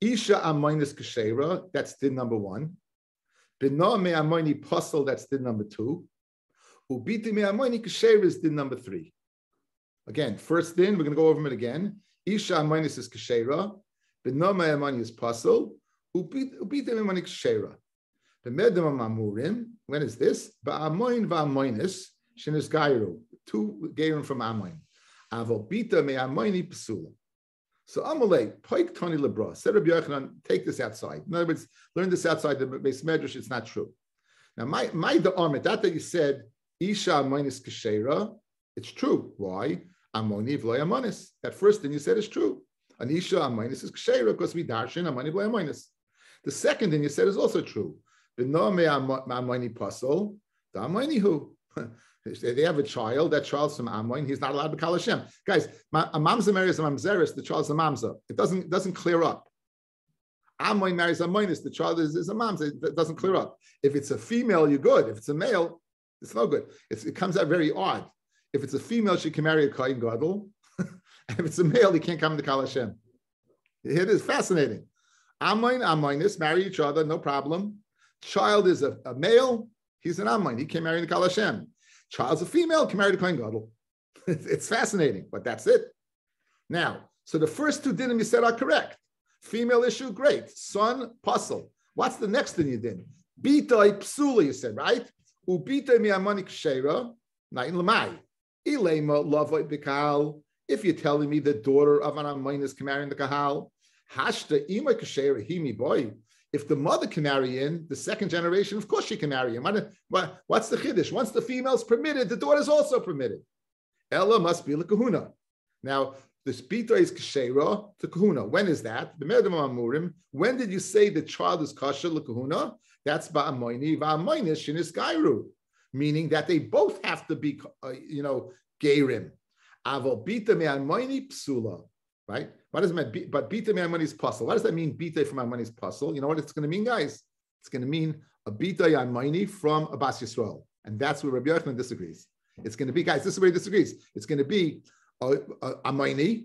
Isha aminus kashera, that's din number one. Bina me amoni puzzle, that's din number two. Ubiti me amoni kashera is din number three. Again, first din, we're going to go over it again. Isha aminus is kashera. Bina me amoni is puzzle. Ubiti me amoni kashera. When is this? Ba'amoin va'amoinis, shenis gairu, two gairim from Amoin. Me amoini psula. So Amalei, Poik Tony Lebra, said Rabbi Yochanan, take this outside. In other words, learn this outside the base medrash, it's not true. Now, my my the armit, that that you said, Isha minus Kashera, it's true. Why? Amoni v'loy amonis. That first thing you said is true. Anisha amonis is Kashera, because we darshan amoni v'loy amonis. The second thing you said is also true. The no me amoini puzzle, dam any who <laughs> they have a child. That child's from Amoin. He's not allowed to call Hashem. Guys, a mamza marries a mamzeris. The child's a mamza. It doesn't doesn't clear up. Amoin marries a moinis. The child is, is a mamza. It doesn't clear up. If it's a female, you're good. If it's a male, it's no good. It's, it comes out very odd. If it's a female, she can marry a kohen gadol. <laughs> if it's a male, he can't come to call Hashem. It is fascinating. Amoin, Amoinis marry each other, no problem. Child is a, a male, he's an Amman. He can marry the Kal Hashem. Child's a female, can marry the Kohen Gadol. <laughs> it's fascinating, but that's it. Now, so the first two dinim you said are correct. Female issue, great. Son, puzzle. What's the next thing you did? Bita psula, you said, right? Ubita mi'amani kshera, na'in lamai. Ilema lavoy bikal. If you're telling me the daughter of an Amaynis can marry the Kahal, hashta ima kshera himi boy. If the mother can marry in, the second generation, of course she can marry him. What's the chiddush? Once the female is permitted, the daughter is also permitted. Ella must be the kahuna. Now, this bita is kashera to kahuna. When is that? When did you say the child is kasher kahuna? That's ba'amoini. Is shinis gairu. meaning that they both have to be, uh, you know, gerim. Aval bita me'amoini psula, right? What does mean? But bita me'amoini's puzzle. What does that mean? Bita from money's puzzle. You know what it's going to mean, guys? It's going to mean a bita yamoini from Abbas Yisrael, and that's where Rabbi Yochanan disagrees. It's going to be, guys. This is where he disagrees. It's going to be a, a, a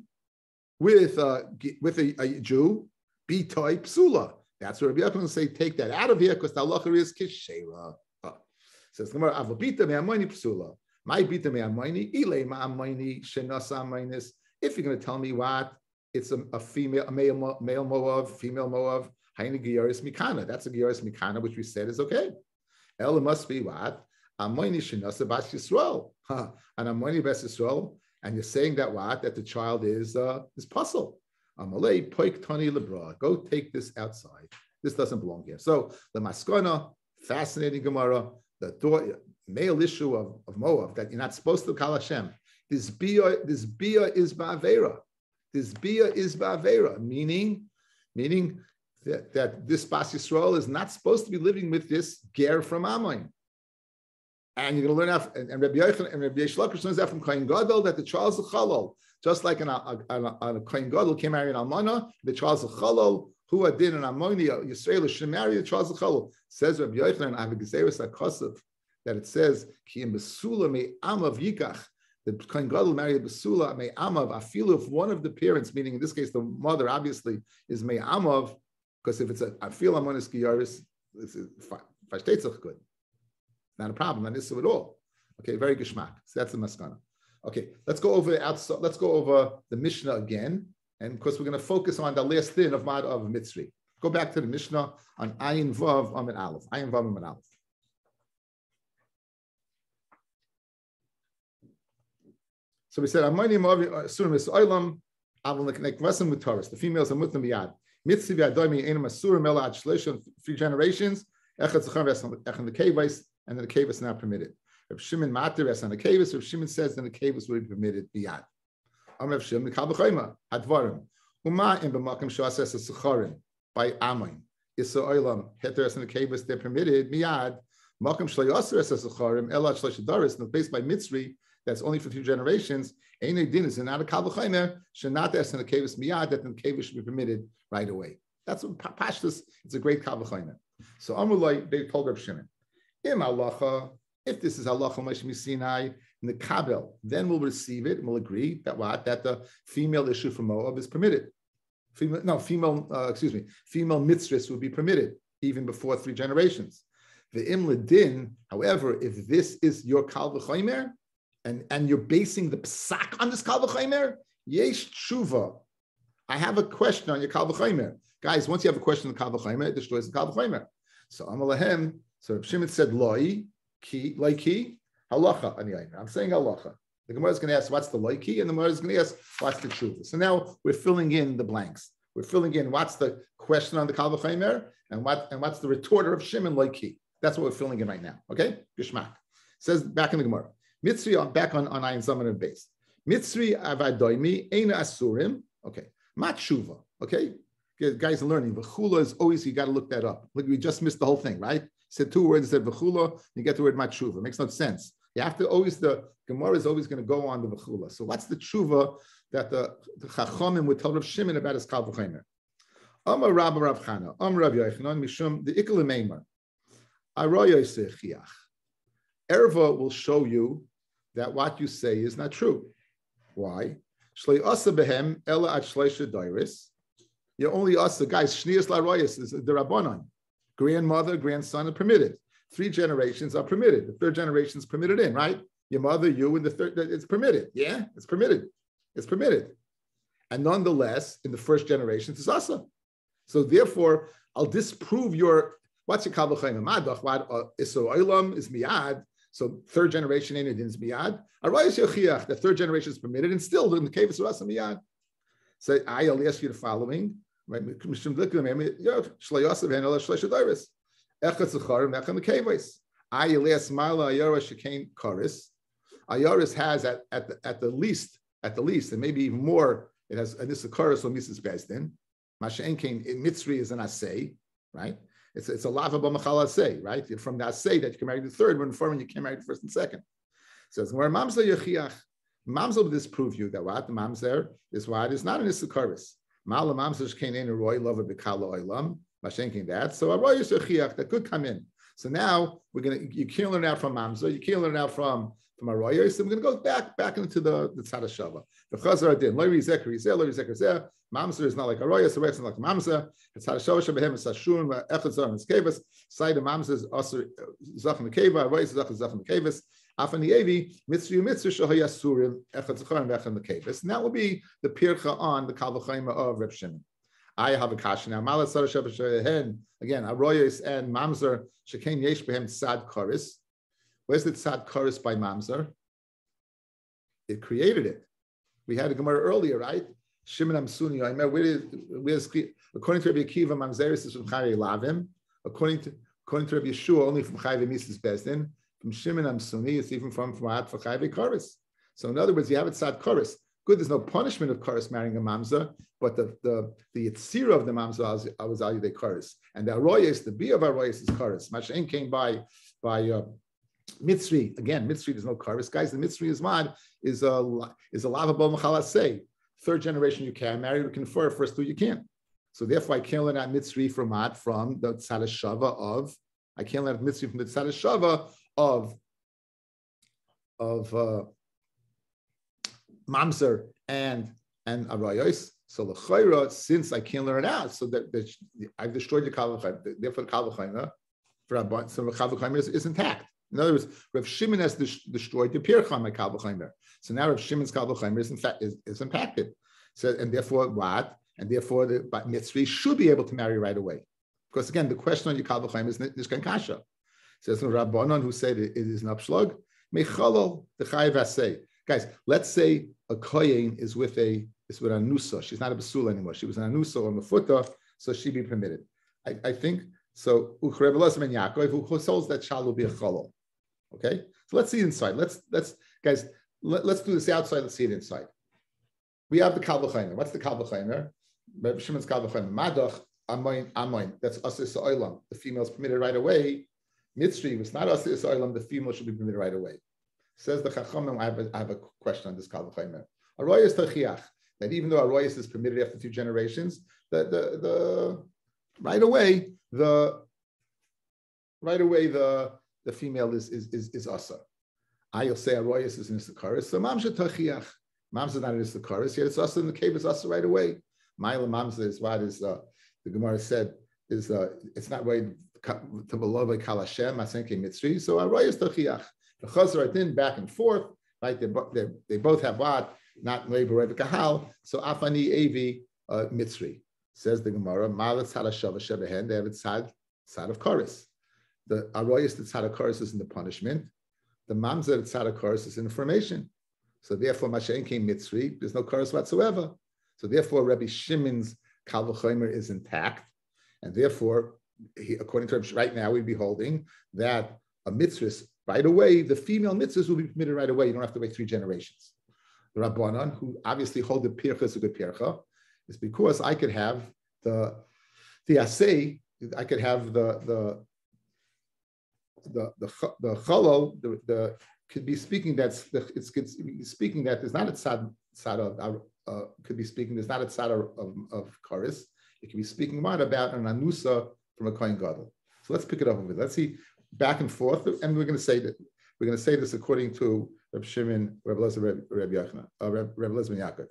with a, with a, a Jew, bita psula. That's where Rabbi Yochanan say take that out of here because the halacha is kishera. Says Gemara, avabita me'amoini psula. My bita me'amoini, ile ma'amoini shenasa amoinis. If you're going to tell me what, it's a, a female, a male, male Moav, female Moav, haini giyaris mikana. That's a giyaris mikana, which we said is okay. Ella must be what? Amoini shenasa bas Yisrael. And amoini bas Yisrael. And you're saying that what? That the child is uh, is puzzle. Amalei poik tani lebra. Go take this outside. This doesn't belong here. So the maskana, fascinating Gemara the thought, male issue of, of Moab that you're not supposed to call Hashem. This bia, this bia is ba'avera. This bia is ba'avera, meaning, meaning that, that this Bas Yisrael is not supposed to be living with this ger from Ammon. And you're going to learn out, and, and Rabbi Yochanan and Rabbi Yishlakish learns that from Kohen Gadol that the Charles of Chalal, just like an, a, a, a, Kohen Gadol came married an Almana, the Charles of Chalal who adin and ammonia Yisrael should marry the Charles Chalul. Says Rabbi Yochanan, I have a gezeris that it says ki im besula me amav yikach. The Kohen Gadol married besula me amav. I feel if one of the parents, meaning in this case the mother, obviously is me amav, because if it's a I feel I'm on this giyaris, this is good. Not a problem, not issue at all. Okay, very geschmack. So that's the maskana. Okay, let's go over outside. Let's go over the Mishnah again. And of course, we're going to focus on the last din of Mad of Mitzri. Go back to the Mishnah on Ayin Vav Amin Aleph. Ayin Vav Amin Aleph. So we said, Amani uh, Surim is Oilam, Avon Leknek Vasim Mutaris. The females are Mutam Biyad. Mitzri Adomi Einam Asurim Ela Ad Shlesh, three generations, Echad Zachar Echan the Kavis, and the Kavis not permitted. If Shimon Matir on the Kavis, if Shimon says then the Kavis will be permitted Biyad. Amrav Shim Mikal B'chayma Advarim Uma in b'makim shasas secharim by Amoin Isa Oilam Heteres and the Kavus they're permitted Miad Makim Shlayasar as secharim Elat Shlashadaris and based by Mitzri that's only for two generations. Ein din is not a kal v'chaymer should not ask in the miyad that the kavis should be permitted right away. That's what pashtus. It's a great kal v'chaymer. So Amrulay they told Reb Shimon, im halacha. If this is halacha Moshe Sinai, in the kabel, then we'll receive it and we'll agree that what that the female issue from Moab is permitted. Female, no, female, uh, excuse me, female mistress would be permitted even before three generations. The imla din, however, if this is your kal v'chaymer, and, and you're basing the psak on this kal v'chaymer, yesh tshuva. I have a question on your kal v'chaymer. Guys, once you have a question on the kal v'chaymer, it destroys the kal v'chaymer. So Amalahem, so Shimon said loy, ki, loy ki, halacha I'm saying halacha. The Gemara is going to ask what's the loiki, and the Gemara is going to ask what's the truth. So now we're filling in the blanks. We're filling in what's the question on the Kalvachaimer and what and what's the retorter of Shimon loiki. That's what we're filling in right now. Okay, Gishmak says back in the Gemara. Mitzri back on on Ayin Zaman and base. Mitzri avadoimi eina asurim. Okay, matshuva. Okay, guys are learning. V'chula is always you got to look that up. Look, we just missed the whole thing, right? said two words, said v'chula, you get the word matshuva. It makes no sense. You have to always, the Gemara is always going to go on the v'chula. So what's the tshuva that the, the Chachamim would tell Rav Shimon about his kal v'chaymer? Amar Rabba Rav Chana, Amar Rav Yochanan, Mishum, the Ikal Meimer, Aroya Chiach. Erva will show you that what you say is not true. Why? Asa You're only us, the guys, shnias la royas is the rabbanon grandmother, grandson are permitted. Three generations are permitted. The third generation is permitted in, right? Your mother, you, and the third, it's permitted. Yeah, it's permitted. It's permitted. And nonetheless, in the first generation, it's awesome. So therefore, I'll disprove your what's your? What uh, is miad. So third generation in it is miad. Arayis yochiach. The third generation is permitted, and still in the cave of rasa miad. So I'll ask you the following: right? Ayelias Mala Ayara Shekain Karis. Ayaris has at, at, the, at the least, at the least, and maybe even more, it has, and this is Karis or Mrs. Bezdin. Masha'en Kain, Mitzri is an assay, right? It's, it's a lavabo machala say, right? From that say that you can marry the third, when when you can't marry the first and second. says, where mamzer yechiach, mamzer will disprove you that what? The mamzer is what is not an isakaris. Mala mamzer came in a roy lover bikala oilam, mashenking that. So a roy is that could come in. So now we're gonna you can't learn out from mamzer, you can't learn out from from Arroyo. So we're to go back back into the the tzad shava. The chazar din loy rizek rizeh loy rizek rizeh. Mamzer is not like Arroyo, so it's not like Mamzer. It's tzad shava shebehem is ashun uh, echad and skevas. Side of Mamzer is aser uh, zach in the keva. Arroyo is zach zach in the kevas. Afan Yevi, Mitzri Mitzri Shahayasurim, Echad Zacharim, Echad Mekebis. And that will be the Pircha on the Kalvachaima of Reb Shimon. I have a kasha now. Malasar Shabashehen, again, Arroyos and Mamzer, Shekain Yesh Behem Sad Koris. Where's the Tzad Chorus by Mamzer? It created it. We had a Gemara earlier, right? Shimon Amsuni. I remember where is, where's, according to Rabbi Akiva, Mamzeris is from Chayei Lavim. According to according to Rabbi Yehoshua, only from Chayei Mises Bezdin. From Shimon Amsuni, it's even from Fuat for Chayei Chorus. So in other words, you have it Tzad Chorus. Good, there's no punishment of Chorus marrying a Mamzer, but the the the Yitzira of the Mamzer was Al Chorus. And the Aroyas, the B of Aroyas is Chorus. Mashain came by by uh, Mitzri, again, Mitzri, there's no karvis. Guys, the Mitzri is mad, is a is a lavabo machalasei. Third generation you can marry, you can confer, first two you can't. So therefore, I can't learn that Mitzri from mad from the tzad shava of, I can't learn Mitzri from the tzad shava of, of uh, Mamzer and and Arayos. So the chayra, since I can't learn out, so that, I've destroyed the kalvachayim, therefore the kalvachayim for Rabban, so is, is intact. In other words, Rav Shimon has destroyed the Pircham by Kabbalah So now Rav Shimon's Kabbalah is, in fact, is, is impacted. So, and therefore, what? And therefore, the Mitzri should be able to marry right away. Because again, the question on your Kabbalah is Nishkan Kasha. Says Rabbanon, who said it, it is an upslug, Mechalol, the Chayiv. Guys, let's say a Koyin is with a is with a Nusa. She's not a Basula anymore. She was an Anusa on the Futa, so she be permitted. I, I think so. Yaakov, who holds that child will be a Chalol. Okay, so let's see inside. Let's let's guys, let, us do this outside. Let's see it inside. We have the Kalvachaymer. What's the Kalvachaymer? Reb Shimon's Kalvachaymer. Madach Amoin Amoin. That's Asis Oilam. The female's permitted right away. Mitzri was not Asis Oilam. The female should be permitted right away. Says the Chachamim. I have a, I have a question on this Kalvachaymer. Aroyas Tachiach. That even though Aroyas is permitted after two generations, the the the right away the right away the the female is is is, is asa. I'll say Aroyas is in Sakaris, so Mamsha Tachiach. Mamsa not in Sakaris, yet it's asa in the cave is asa right away. Maila Mamsa is what is uh, the Gemara said is uh, it's not way to below by Kalashem, Masenke Mitzri. So Aroyas Tachiach. The Chazar then back and forth, right? They, they, they both have what? Not Leiber Kahal. So Afani Avi uh, Mitzri. Says the Gemara, Malat Sadashava Shebehen, they have it sad, sad of chorus. The Aroyas the Tzadakaris is in the punishment. The Mamzer Tzadakaris is in information. So therefore, Mashain came Mitzri, there's no chorus whatsoever. So therefore, Rabbi Shimon's Kalvachomer is intact. And therefore, he, according to him, right now, we'd be holding that a Mitzri, right away, the female Mitzris will be permitted right away. You don't have to wait three generations. The Rabbanan, who obviously hold the pircha is a good pircha, is because I could have the the assay, I could have the the the the the the, the could be speaking that's the, it's, it's speaking that there's not a tzad tzad of uh, could be speaking there's not a tzad of of karis. It could be speaking what about an anusa from a kohen gadol. So let's pick it up over. Let's see back and forth, and we're going to say that we're going to say this according to Reb Shimon, Reb Lezer, Reb, Reb uh, Reb, Reb Yaakov.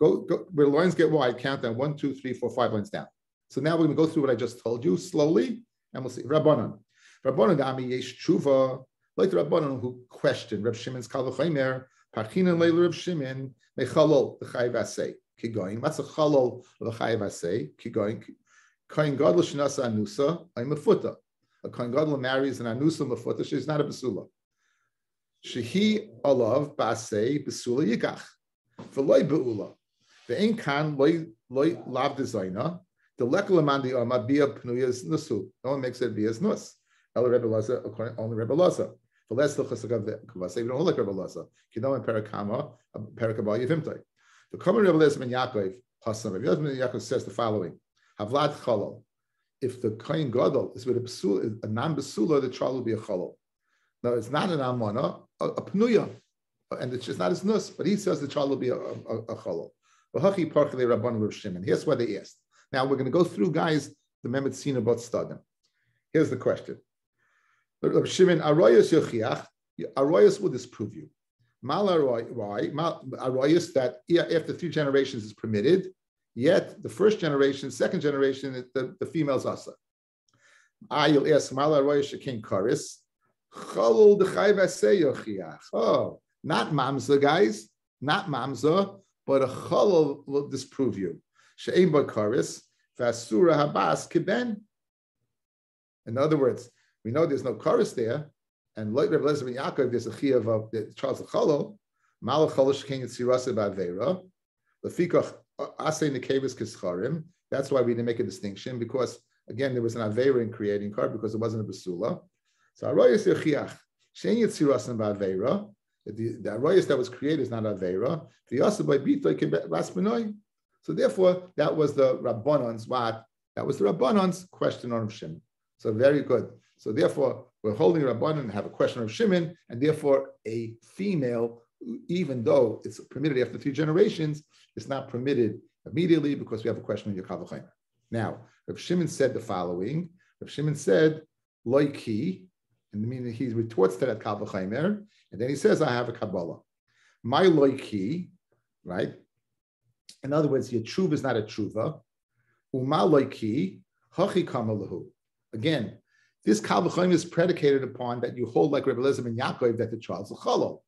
Go, go, where the lines get wide, count down one, two, three, four, five lines down. So now we're going to go through what I just told you slowly, and we'll see. Rabbanan. Rabbanan Dami Yesh Tshuva, like the Rabbanan who questioned Reb Shimon's Kalachaimer, Parchinan Leil Reb Shimon, Mechalol, the Chayiv Asay. Kigoin, what's a chalol of the Chayiv Asay? Kigoin, Kohen Gadol Shinasa Anusa, I'm a Kohen Gadol marries an Anusa Mafuta, she's not a Basula. Shehi Olav Basay Basula Yikach. V'loy Be'ula. Ve'en kan loy loy lav designer. The lekul amandi ama bia pnuyas nusu. No one makes it via nus. El Rebbe Laza, according only Rebbe Laza. The less the kavasa, you don't hold like Rebbe Laza. Kidom and perakama, perakabal yivimtai. The common Rebbe Laza ben Yaakov, Hasan Rebbe Laza Yaakov says the following: Havlad chalal. If the Kohen Gadol is with a, basula, a non-basula, the child will be a chalal. No, it's not an amana, a, a pnuya, and it's just not his nus, but he says the child will be a, a, a chalal. Here's what they asked. Now we're going to go through, guys, the Mehmet Sina about studying. Here's the question. Shimon, Arroyas Yochiach, Arroyas will disprove you. Mal Arroyas that after three generations is permitted, yet the first generation, second generation, the, the female's asa. I will ask Mal Arroyas Shekin Karis. Oh, not Mamza, guys, not Mamza, but a Chalul will disprove you. She'im Bakaris, Vasura Habas Kiben. In other words, we know there's no chorus there, and like Reb Lezer ben Yaakov, there's a chiyav of uh, the Charles Chalo, Malach Cholosh King Tzirasa Bavera, Lefikach Asay Nekevis Kischarim. That's why we didn't make a distinction because again there was an Avera in creating car because it wasn't a Basula. So Arroyas Yechiach Shein Yitzirasim Bavera. The, the Arroyas that was created is not Avera. The Yasa by Bitoy Raspanoi. So therefore, that was the Rabbanon's what? That was the Rabbanon's question on Shimon. So very good. So therefore, we're holding Rabbanon and have a question of Shimon, and therefore a female, even though it's permitted after three generations, it's not permitted immediately because we have a question of Yakavachaimer. Now, Rav Shimon said the following. Rav Shimon said, Loiki, and meaning he retorts to that Kavachaimer, and then he says, I have a Kabbalah. My Loiki, right? In other words, your tshuva is not a tshuva. Uma Loiki, Hachi Kamalahu. Again, this Kal is predicated upon that you hold like Rebbe Eliezer ben Yaakov that the child's a chalal.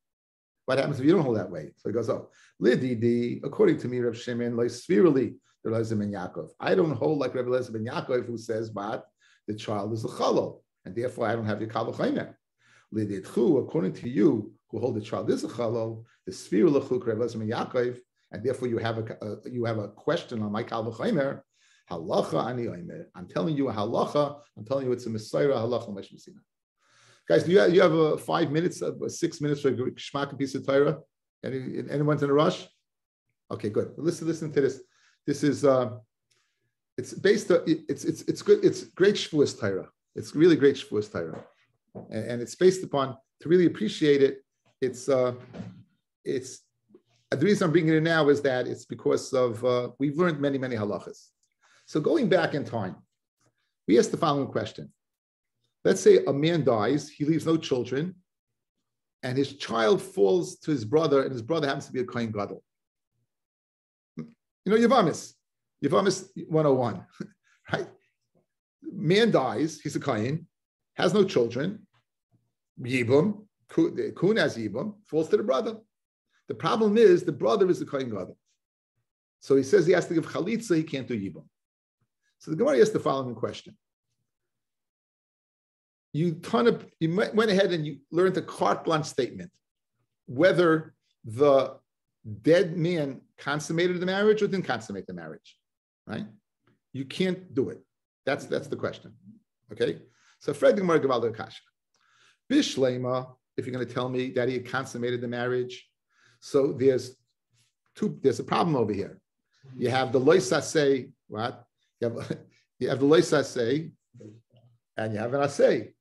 What happens if you don't hold that way? So he goes, oh, Lididi, according to me, Reb Shimon, spherally, the Eliezer ben Yaakov. I don't hold like Rebbe Eliezer ben Yaakov who says, but the child is a chalal, and therefore I don't have the Kal Lididchu, according to you, who hold the child is a chalal, the sphere lechuk Rebbe Eliezer ben Yaakov, and therefore you have a, a, you have a question on my Kal Halacha ani I'm telling you a halacha. I'm telling you it's a Messiah halacha Moshe Guys, do you have, you have a five minutes, uh, six minutes for a shmak piece of Torah? Any, anyone's in a rush? Okay, good. Listen, listen to this. This is uh, it's based. On, it's it's it's good. It's great Shavuos Torah. It's really great Shavuos Torah, and, and, it's based upon to really appreciate it. It's uh, it's the reason I'm bringing it now is that it's because of uh, we've learned many many halachas. So going back in time, we asked the following question. Let's say a man dies, he leaves no children, and his child falls to his brother, and his brother happens to be a Kohen Gadol. You know, Yavamis, Yavamis 101, <laughs> right? Man dies, he's a Kohen, has no children, Yibum, Kun has Yibum, falls to the brother. The problem is the brother is the Kohen Gadol. So he says he has to give Chalitza, he can't do Yibum. So the Gemara asks the following question. You ton of, you went ahead and you learned the carte blanche statement, whether the dead man consummated the marriage or didn't consummate the marriage, right? You can't do it. That's that's the question. Okay. So Fred the Gemara Gavaldo Kasha. Bishlema, if you're going to tell me that he consummated the marriage, so there's two, there's a problem over here. You have the loisase, what? You have, <laughs> you have the lois say, and you have an assay.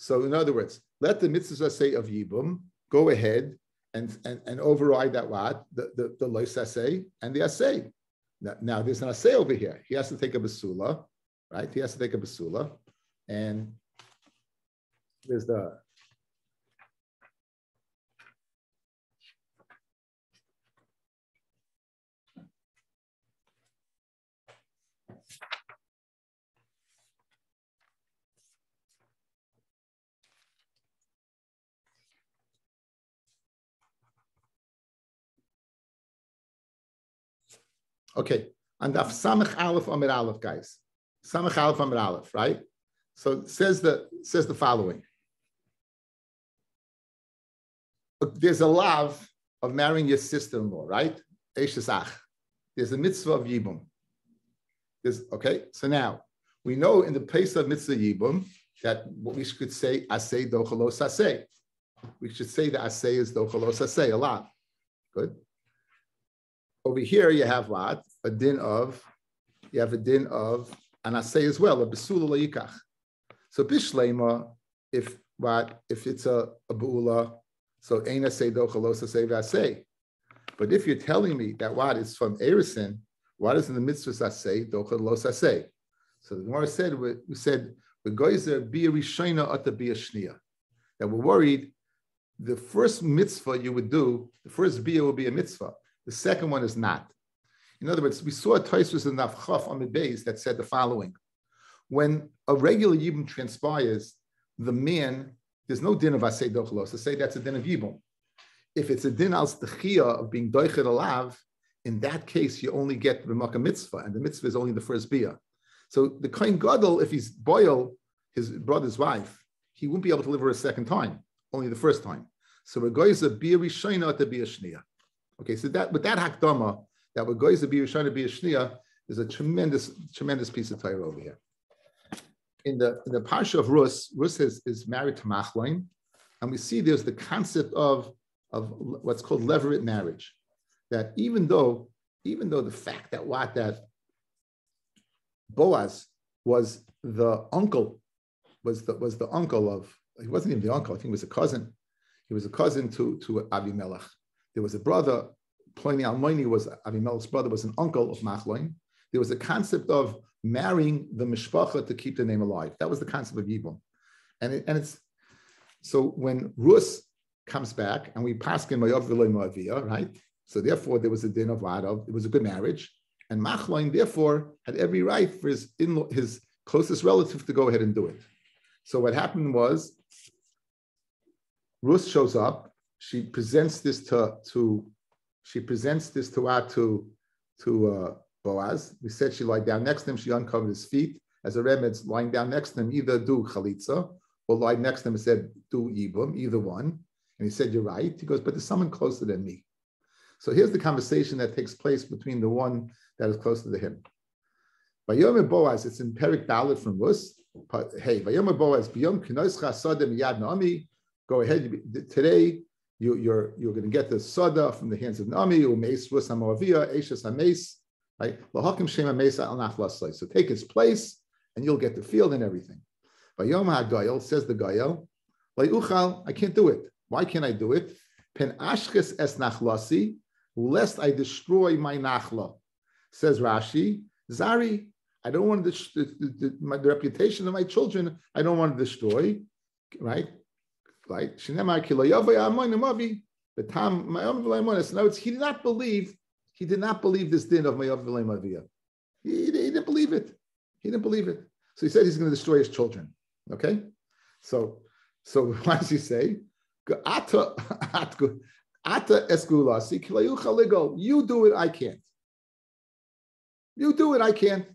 So in other words, let the mitzvah say of Yibum go ahead and, and, and override that what? The, the, the lois and the assay. Now, now, there's an assay over here. He has to take a basula, right? He has to take a basula. And there's the Okay, and Daf Samach Aleph Amir Aleph, guys. Samach Aleph Amir Aleph, right? So says the says the following. There's a love of marrying your sister-in-law, right? Ach. There's a mitzvah of Yibum. There's, okay, so now we know in the place of mitzvah Yibum that what we should say, asay dochalos asay. We should say that asay is dochalos asay a lot. Good. Over here, you have what? A din of, you have a din of and I say as well, a besula yikach. So bishlema, if what if it's a, a buula, so aina say dochalosa say vasay. But if you're telling me that what is from Erison, what is in the mitzvah say dochalosa say? So the Gemara said we, we said the goyzer be the. That we're worried the first mitzvah you would do, the first bia will be a mitzvah. The second one is not. In other words, we saw a Taisus in Nafchaf on the base that said the following: When a regular yibum transpires, the man there's no din of asay. To say that's a din of yibum. If it's a din al of being doichet alav, in that case you only get the mitzvah, and the mitzvah is only the first bia. So the kohen gadol, if he's boil his brother's wife, he wouldn't be able to live her a second time, only the first time. So be a rishayna to be a shnia. Okay, so that with that hakdama, that we're going to be rishayna to be a shnia is a tremendous, tremendous piece of Torah over here. In the in the parsha of Rus, Rus is, is married to Machloin, and we see there's the concept of of what's called levirate marriage. That even though even though the fact that what that Boaz was the uncle was the was the uncle of he wasn't even the uncle I think he was a cousin he was a cousin to, to Avimelech. There was a brother, Ploni Almoni was Avimelech's brother, was an uncle of Machloin. There was a concept of marrying the mishpacha to keep the name alive. That was the concept of Yibum. And, it, and it's so when Rus comes back and we pass him right? So therefore there was a din of Ladav. It was a good marriage. And Machloin, therefore, had every right for his, in, his closest relative to go ahead and do it. So what happened was Ruth shows up. She presents this to, to she presents this to uh, to to uh, Boaz. We said she lied down next to him. She uncovered his feet. As a remez, lying down next to him, either do chalitza or lie next to him and said do yibum, either one. And he said, "You're right." He goes, "But there's someone closer than me." So here's the conversation that takes place between the one that is closer to him. Vayomer Boaz, it's in Perik Dalit from Rus. Hey, Vayomer Boaz, Biyom Kinoischa Sadem Yad Naomi, go ahead. Today, you, you're you're going to get the sada from the hands of Nami, right? So take his place, and you'll get the field and everything. Vayom ha'gayel says the gayel, uchal, I can't do it. Why can't I do it? Pen ashkes es nachlasi, lest I destroy my nachla. Says Rashi, Zari, I don't want to the, the, the, my, the reputation of my children. I don't want to destroy, right? Right? Notes he did not believe, he did not believe this din of Mayav Mavia. He, he didn't believe it. He didn't believe it. So he said he's going to destroy his children. Okay? So, so <laughs> what does he say? Ata <laughs> You do it, I can't. You do it, I can't.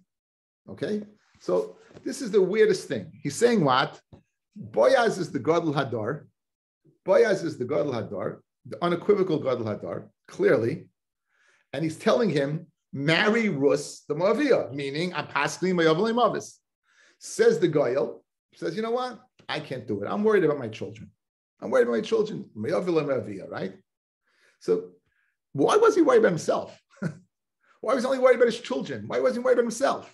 Okay? So this is the weirdest thing. He's saying what? Boyaz is the Gadol Hadar. Boyaz is the Gadol Hadar, the unequivocal Gadol Hadar, clearly. And he's telling him, marry Rus the Moavia, meaning passing my Mavis. Says the Goyal, says, you know what? I can't do it. I'm worried about my children. I'm worried about my children. Moavia, right? So why was he worried about himself? <laughs> why was he only worried about his children? Why wasn't he worried about himself?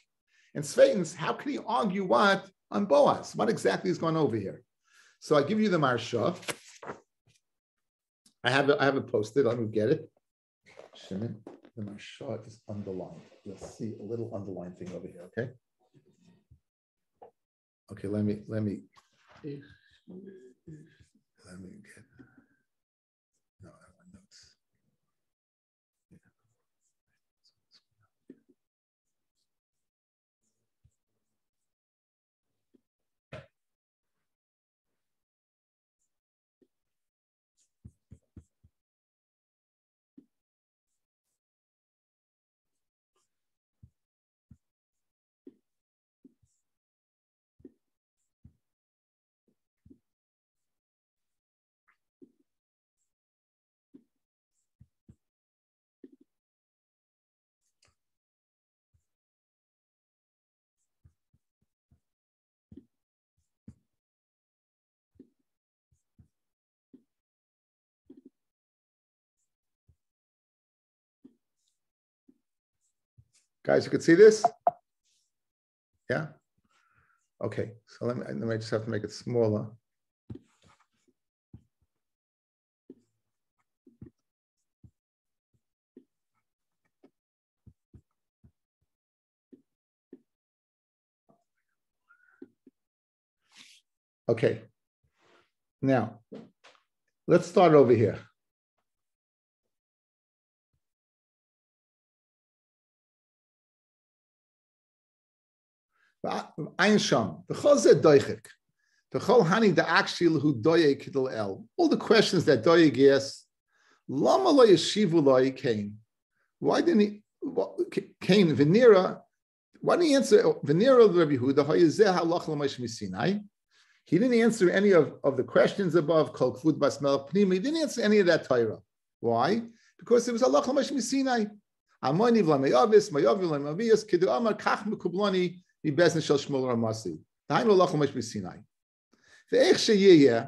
And Sveitens, how can he argue what on Boaz. What exactly is going over here? So I give you the Maharsha. I have it, I have it posted. Let me get it. Shimon, The Maharsha is underlined. You'll see a little underlined thing over here, okay? Okay, let me let me let me get Guys, you can see this? Yeah? Okay, so let me, let me just have to make it smaller. Okay. Now, let's start over here. All the questions that Doye asks, Lama lo yeshivu. Why didn't he? Cain Venera. Why didn't he answer oh, Venera Rabbi Huda? Hayezeh halach l'maish Sinai. He didn't answer any of, of the questions above. Kol kvud basmel pnimi. He didn't answer any of that Torah. Why? Because it was halach l'maish Sinai. Amoni v'lameyavis, mayavi v'lameyavis, kidu amar kach מבזן של שמואל רמסי. דהיינו לא חומש בסיני. ואיך שיהיה,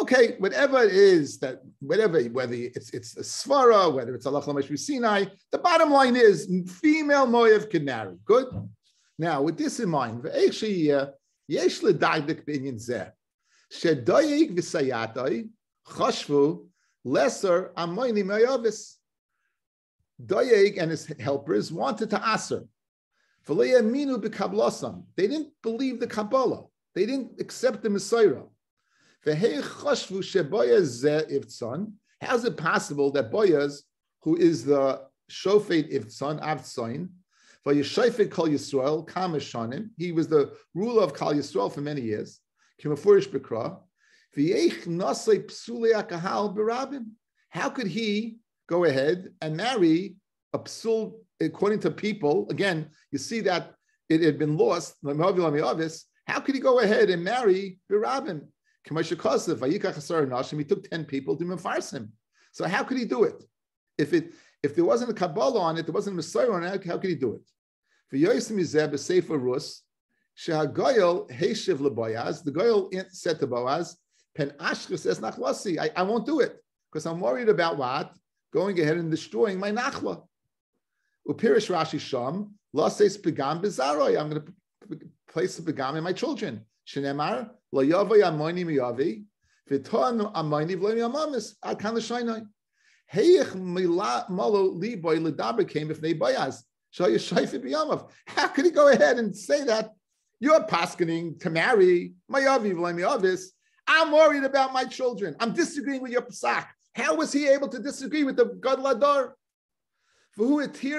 okay, whatever it is that, whatever, whether it's, it's a svara, whether it's Allah Lamesh Sinai, the bottom line is female Moav can marry. Good? Now, with this in mind, ואיך שיהיה, יש לדייק בעניין זה, שדייק וסייעתוי חשבו lesser amoini mayavis. Doyeg and his helpers wanted to answer. They didn't believe the Kabbalah. They didn't accept the Messiah. How's it possible that Boyaz, who is the Shofet Ivtson, Avtsoin, Vayeshofet Kol Yisrael, Kamashanim, he was the ruler of Kal Yisrael for many years, Kimafurish Bekra, how could he go ahead and marry a psul according to people, again, you see that it had been lost. How could he go ahead and marry Birabim? He took 10 people to mefarsim him. So how could he do it? If it if there wasn't a Kabbalah on it, there wasn't a Messiah on it, how could he do it? For Sefer Rus, LeBoyaz, the Goyel said to Boaz, Pen says I won't do it because I'm worried about what? Going ahead and destroying my Nachla. Upirish Rashi Sham, Lases Pegam Bizaroi. I'm going to place the Pegam in my children. Shenemar, Lo Yavoi Amoni Miyavi, Viton Amoni Vlomi Amamis, Akan L'shainoi. Heyich Malo Liboy Lidabra came if they bayaz. How could he go ahead and say that? You're paskening to marry Mayavi Vlomi I'm worried about my children. I'm disagreeing with your Pesach. How was he able to disagree with the God Ladar? Today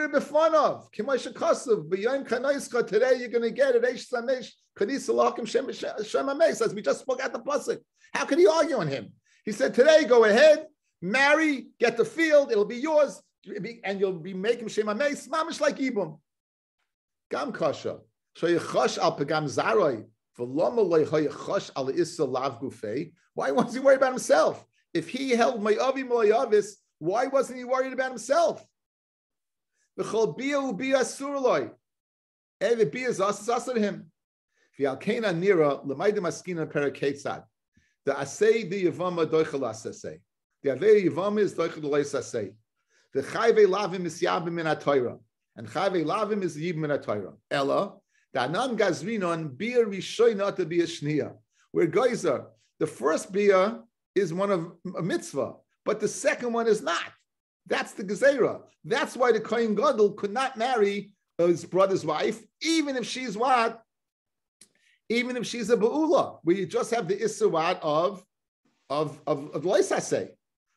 you're going to get it, eish as we just spoke at the pasuk. How can he argue on him? He said, today go ahead, marry, get the field, it'll be yours, and you'll be making shem ameis, mamish like ibum. Gam kasha, al zaroi, why wasn't he worried about himself? If he held my avi why wasn't he worried about himself? V'chol bia ubia surloi. Every bia is asar him. V'alkena nira l'maydim peraketzad. The asay the yavama doichel asasay. The avei yavama is doichel leis asay. The chayve lavim is yabim min atoyra. And chayve lavim is yibim min atoyra. Ella, the anan gazrinon bia rishoyna to be a shnia. Where geyser, the first bia is one of a mitzvah, but the second one is not. That's the Gezerah. That's why the Kohen Gadol could not marry his brother's wife, even if she's what? Even if she's a Ba'ula, where you just have the Issawat of, of, of, of Loisase,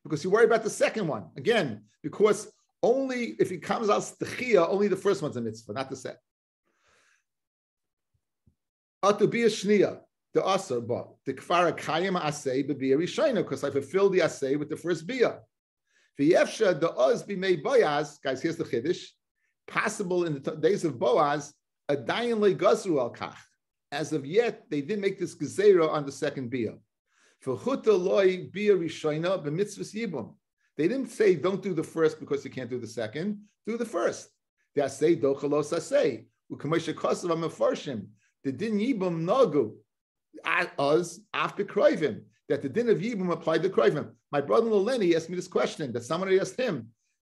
because you worry about the second one. Again, because only if he comes out the Chia, only the first one's a mitzvah, not the second. Shnia, the Asr, but the Kfara Kayim Asay, the Bia because I fulfilled the Asay with the first Bia. V'yefsha the oz be made Boaz, guys, here's the chiddush, possible in the days of Boaz, a dayan le gazru al kach. As of yet, they didn't make this gezerah on the second bia. For chuta loy bia rishoina b'mitzvahs yibum. They didn't say don't do the first because you can't do the second. Do the first. They say dochalos asay. U'kamesha kosav amafarshim. The din yibum nagu us after kroivim that the din of Yibum applied to Kroivim. My brother-in-law Lenny asked me this question that somebody asked him.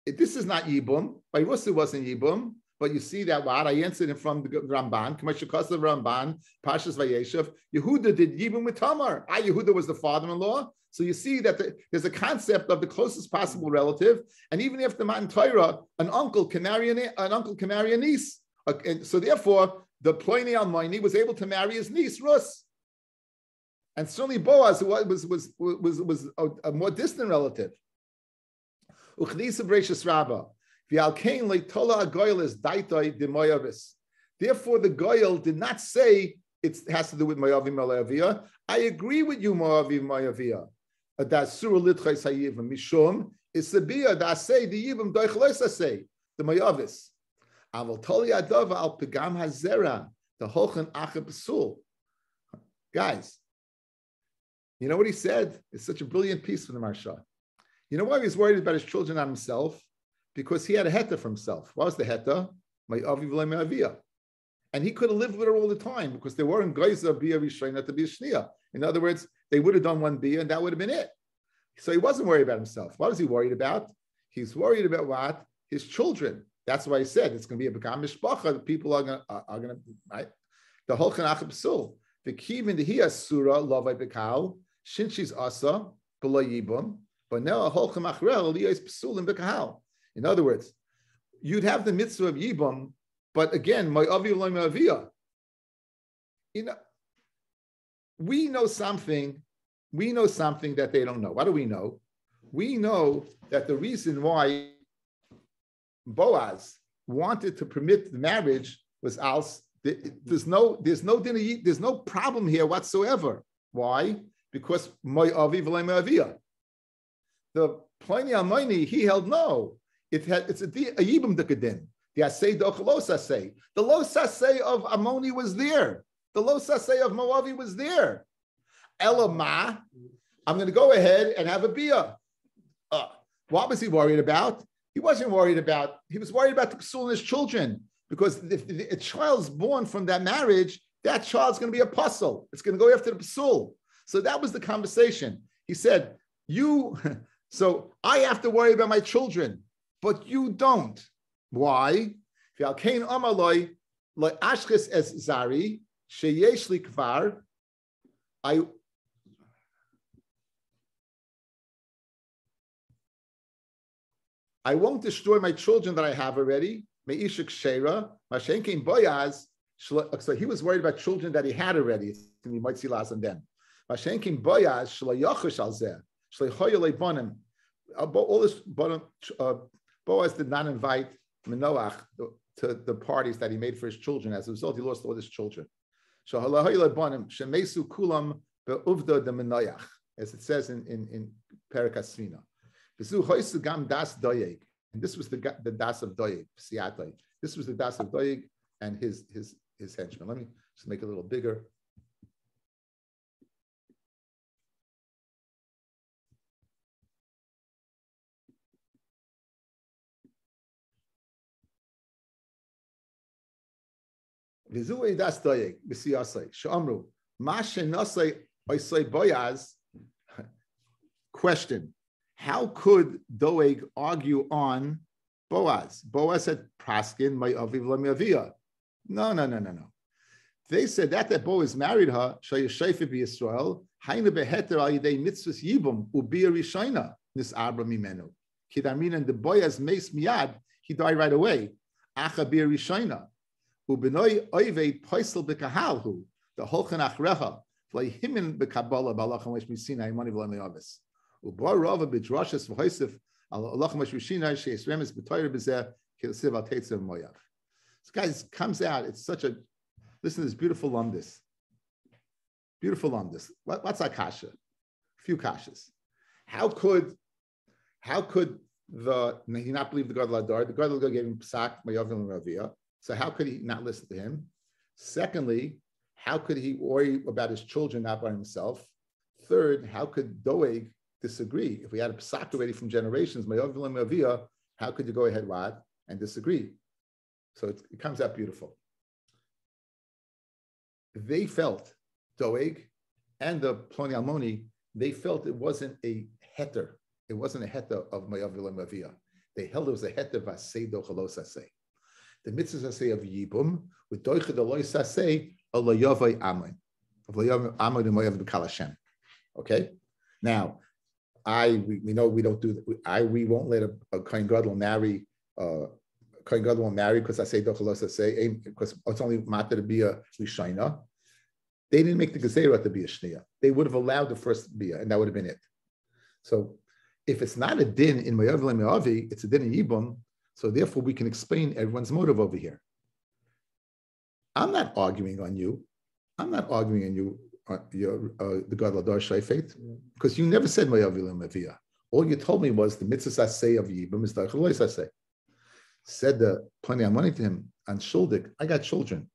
This is not Yibum. By Rusu wasn't Yibum, But you see that what I answered him from the Ramban, Commercial Kamashikasa the Ramban, Pashas Vayeshev. Yehuda did Yibum with Tamar. Ah, Yehuda was the father-in-law. So you see that the, there's a concept of the closest possible relative, and even if the Matan Torah, an uncle can marry an, an uncle can marry a niece. Uh, and so therefore, the Ploni Almoni was able to marry his niece Rus. And certainly Boaz was was was was, was a, a more distant relative. Therefore, the Goyal did not say it has to do with Moavi Malavia. I agree with you, Litchai Sayiv Mishum is Sabia that say the Yibam Doichloisa say the Moavis. Aval Toli Adova al Pegam Hazera the Sul. Guys, you know what he said? It's such a brilliant piece from the Maharsha. You know why he was worried about his children, not himself? Because he had a heta for himself. What was the heta? My avia. And he could have lived with her all the time because they weren't geyser bia rishayna to be shnia. In other words, they would have done one bia and that would have been it. So he wasn't worried about himself. What was he worried about? He's worried about what? His children. That's why he said it's going to be a bekam mishpacha. People are going to, are, going to, right? The whole chanach psul. The kivin the surah lavai bekal. Shinshis asa below yibum. But now a whole chamachrel liyos psulim bekahal. In other words, you'd have the mitzvah of yibum, but again, my avi avia. You know, we know something. We know something that they don't know. What do we know? We know that the reason why Boaz wanted to permit the marriage was als. There's no, there's no dinner, there's no problem here whatsoever. Why? Because my aviv avia. The Ploni Almoni, he held no. It had it's a, a yibum dekadin. The asay dochalos asay. The los asay of Ammoni was there. The los asay of Moavi was there. Elama, I'm going to go ahead and have a bia. Uh, what was he worried about? He wasn't worried about, he was worried about the psul in his children because if a child's born from that marriage, that child's going to be a puzzle. It's going to go after the psul. So that was the conversation. He said, You, <laughs> so I have to worry about my children, but you don't. Why? I I won't destroy my children that I have already. Shera, Mashenkin Boyaz. So he was worried about children that he had already. We might see last and then. Zeh, Bonim. All this, uh, Boaz did not invite Manoach to the parties that he made for his children. As a result, he lost all his children. Shemesu Kulam as it says in, in, in. And this was the, the das of Doyeg, This was the das of Doyeg and his, his, his henchmen. Let me just make it a little bigger. Vizu das doyeg b'siyasei she'amru ma she'nasei oisei boyaz. Question: how could Doeg argue on Boaz? Boaz said, Praskin, my aviv lamavia. No, no, no, no, no. They said that that Boaz married her, Shayashayfa be Israel, Haina beheter al yidei mitzvahs yibum, ubia rishayna, nis abra mimenu. Kidamin and the Boaz mace miad, he died right away. Acha bir rishayna. Ubenoy oivei poisel bekahalhu, the holchan achrecha, v'leihimin bekabbalah balachan wesh misina imani v'lemeyavis. Ubar Rava b'drashas v'hoisef Allah mashvishina sheis remes b'toyer b'zeh kilsiv al teitzav moyav. This guy comes out. It's such a listen to this beautiful lumdis. Beautiful lumdis. What, what's akasha? A few kashas. How could how could the he not believe the God Ladar? The God Ladar gave him psak mayavim and ravia. So how could he not listen to him? Secondly, how could he worry about his children not by himself? Third, how could Doeg disagree. If we had a psak already from generations, how could you go ahead what and disagree? So it, it comes out beautiful. They felt Doeg and the Ploni Almoni, they felt it wasn't a heter. It wasn't a heter of Mayavilim Mavia. They held it was a heter vaseido chalosase. The mitzvah say of Yibum, with Doicha the Lois say, Allah Yavai Amoin. Of Amoin and Moyav B'Kalashem. Okay? Now, I, we, we know we don't do, I, we won't let a, a Kohen Gadol marry, uh, Kohen Gadol won't marry because I say Doicha Lois say, because it's only matter to be a Rishayna. They didn't make the Gezerah to be a Shnia. They would have allowed the first Bia, and that would have been it. So if it's not a din in Mayavle Me'avi, it's a din in Yibum, so therefore we can explain everyone's motive over here. I'm not arguing on you. I'm not arguing on you, your, uh, the God Ladar Shaifet, because you never said Mayavle Me'avia. All you told me was the mitzvah say of Yibum is the say. Said the Ploni Almoni to him on Shuldik, I got children.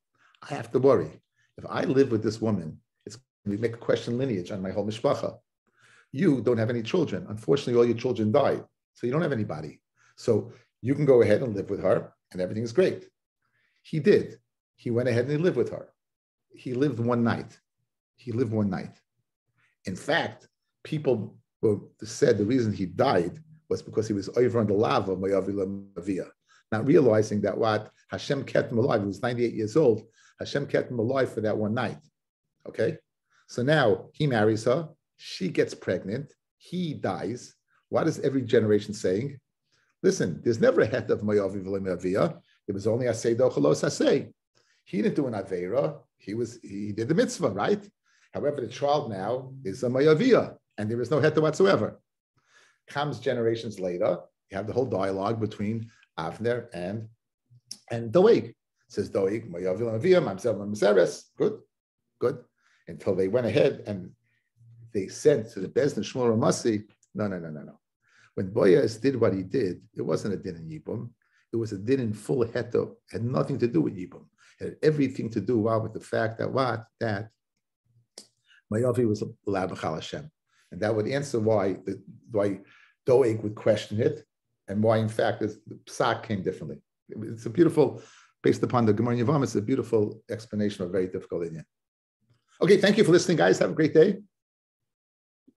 I have to worry. If I live with this woman, it's we make a question lineage on my whole mishpacha. You don't have any children. Unfortunately, all your children died, so you don't have anybody. So you can go ahead and live with her, and everything is great. He did. He went ahead and he lived with her. He lived one night. He lived one night. In fact, people said the reason he died was because he was over on the lava not realizing that what Hashem kept him alive. He was 98 years old. Hashem kept him alive for that one night. Okay? So now he marries her. She gets pregnant. He dies. What is every generation saying? Listen, there's never a het of Mayavi Avia. It was only Asay Dochalos Asay. He didn't do an Avera. He was he did the mitzvah, right? However, the child now is a Mayavia, and there is no heta whatsoever. Comes generations later, you have the whole dialogue between Avner and and Doeg. Says Doeg, Mayavil Avia, Mamsel Mamseres. Good, good. Until they went ahead and they sent to the Bezdin Shmuel Ramasi, no, no, no, no, no. When Boaz did what he did, it wasn't a din in Yibum. It was a din in full heto. Had nothing to do with Yibum. Had everything to do with the fact that what? That Mayavi was allowed B'chal Hashem. And that would answer why the, why Doeg would question it and why, in fact, the psak came differently. It's a beautiful, based upon the Gemara Yavam, it's a beautiful explanation of a very difficult Indian. Okay, thank you for listening, guys. Have a great day.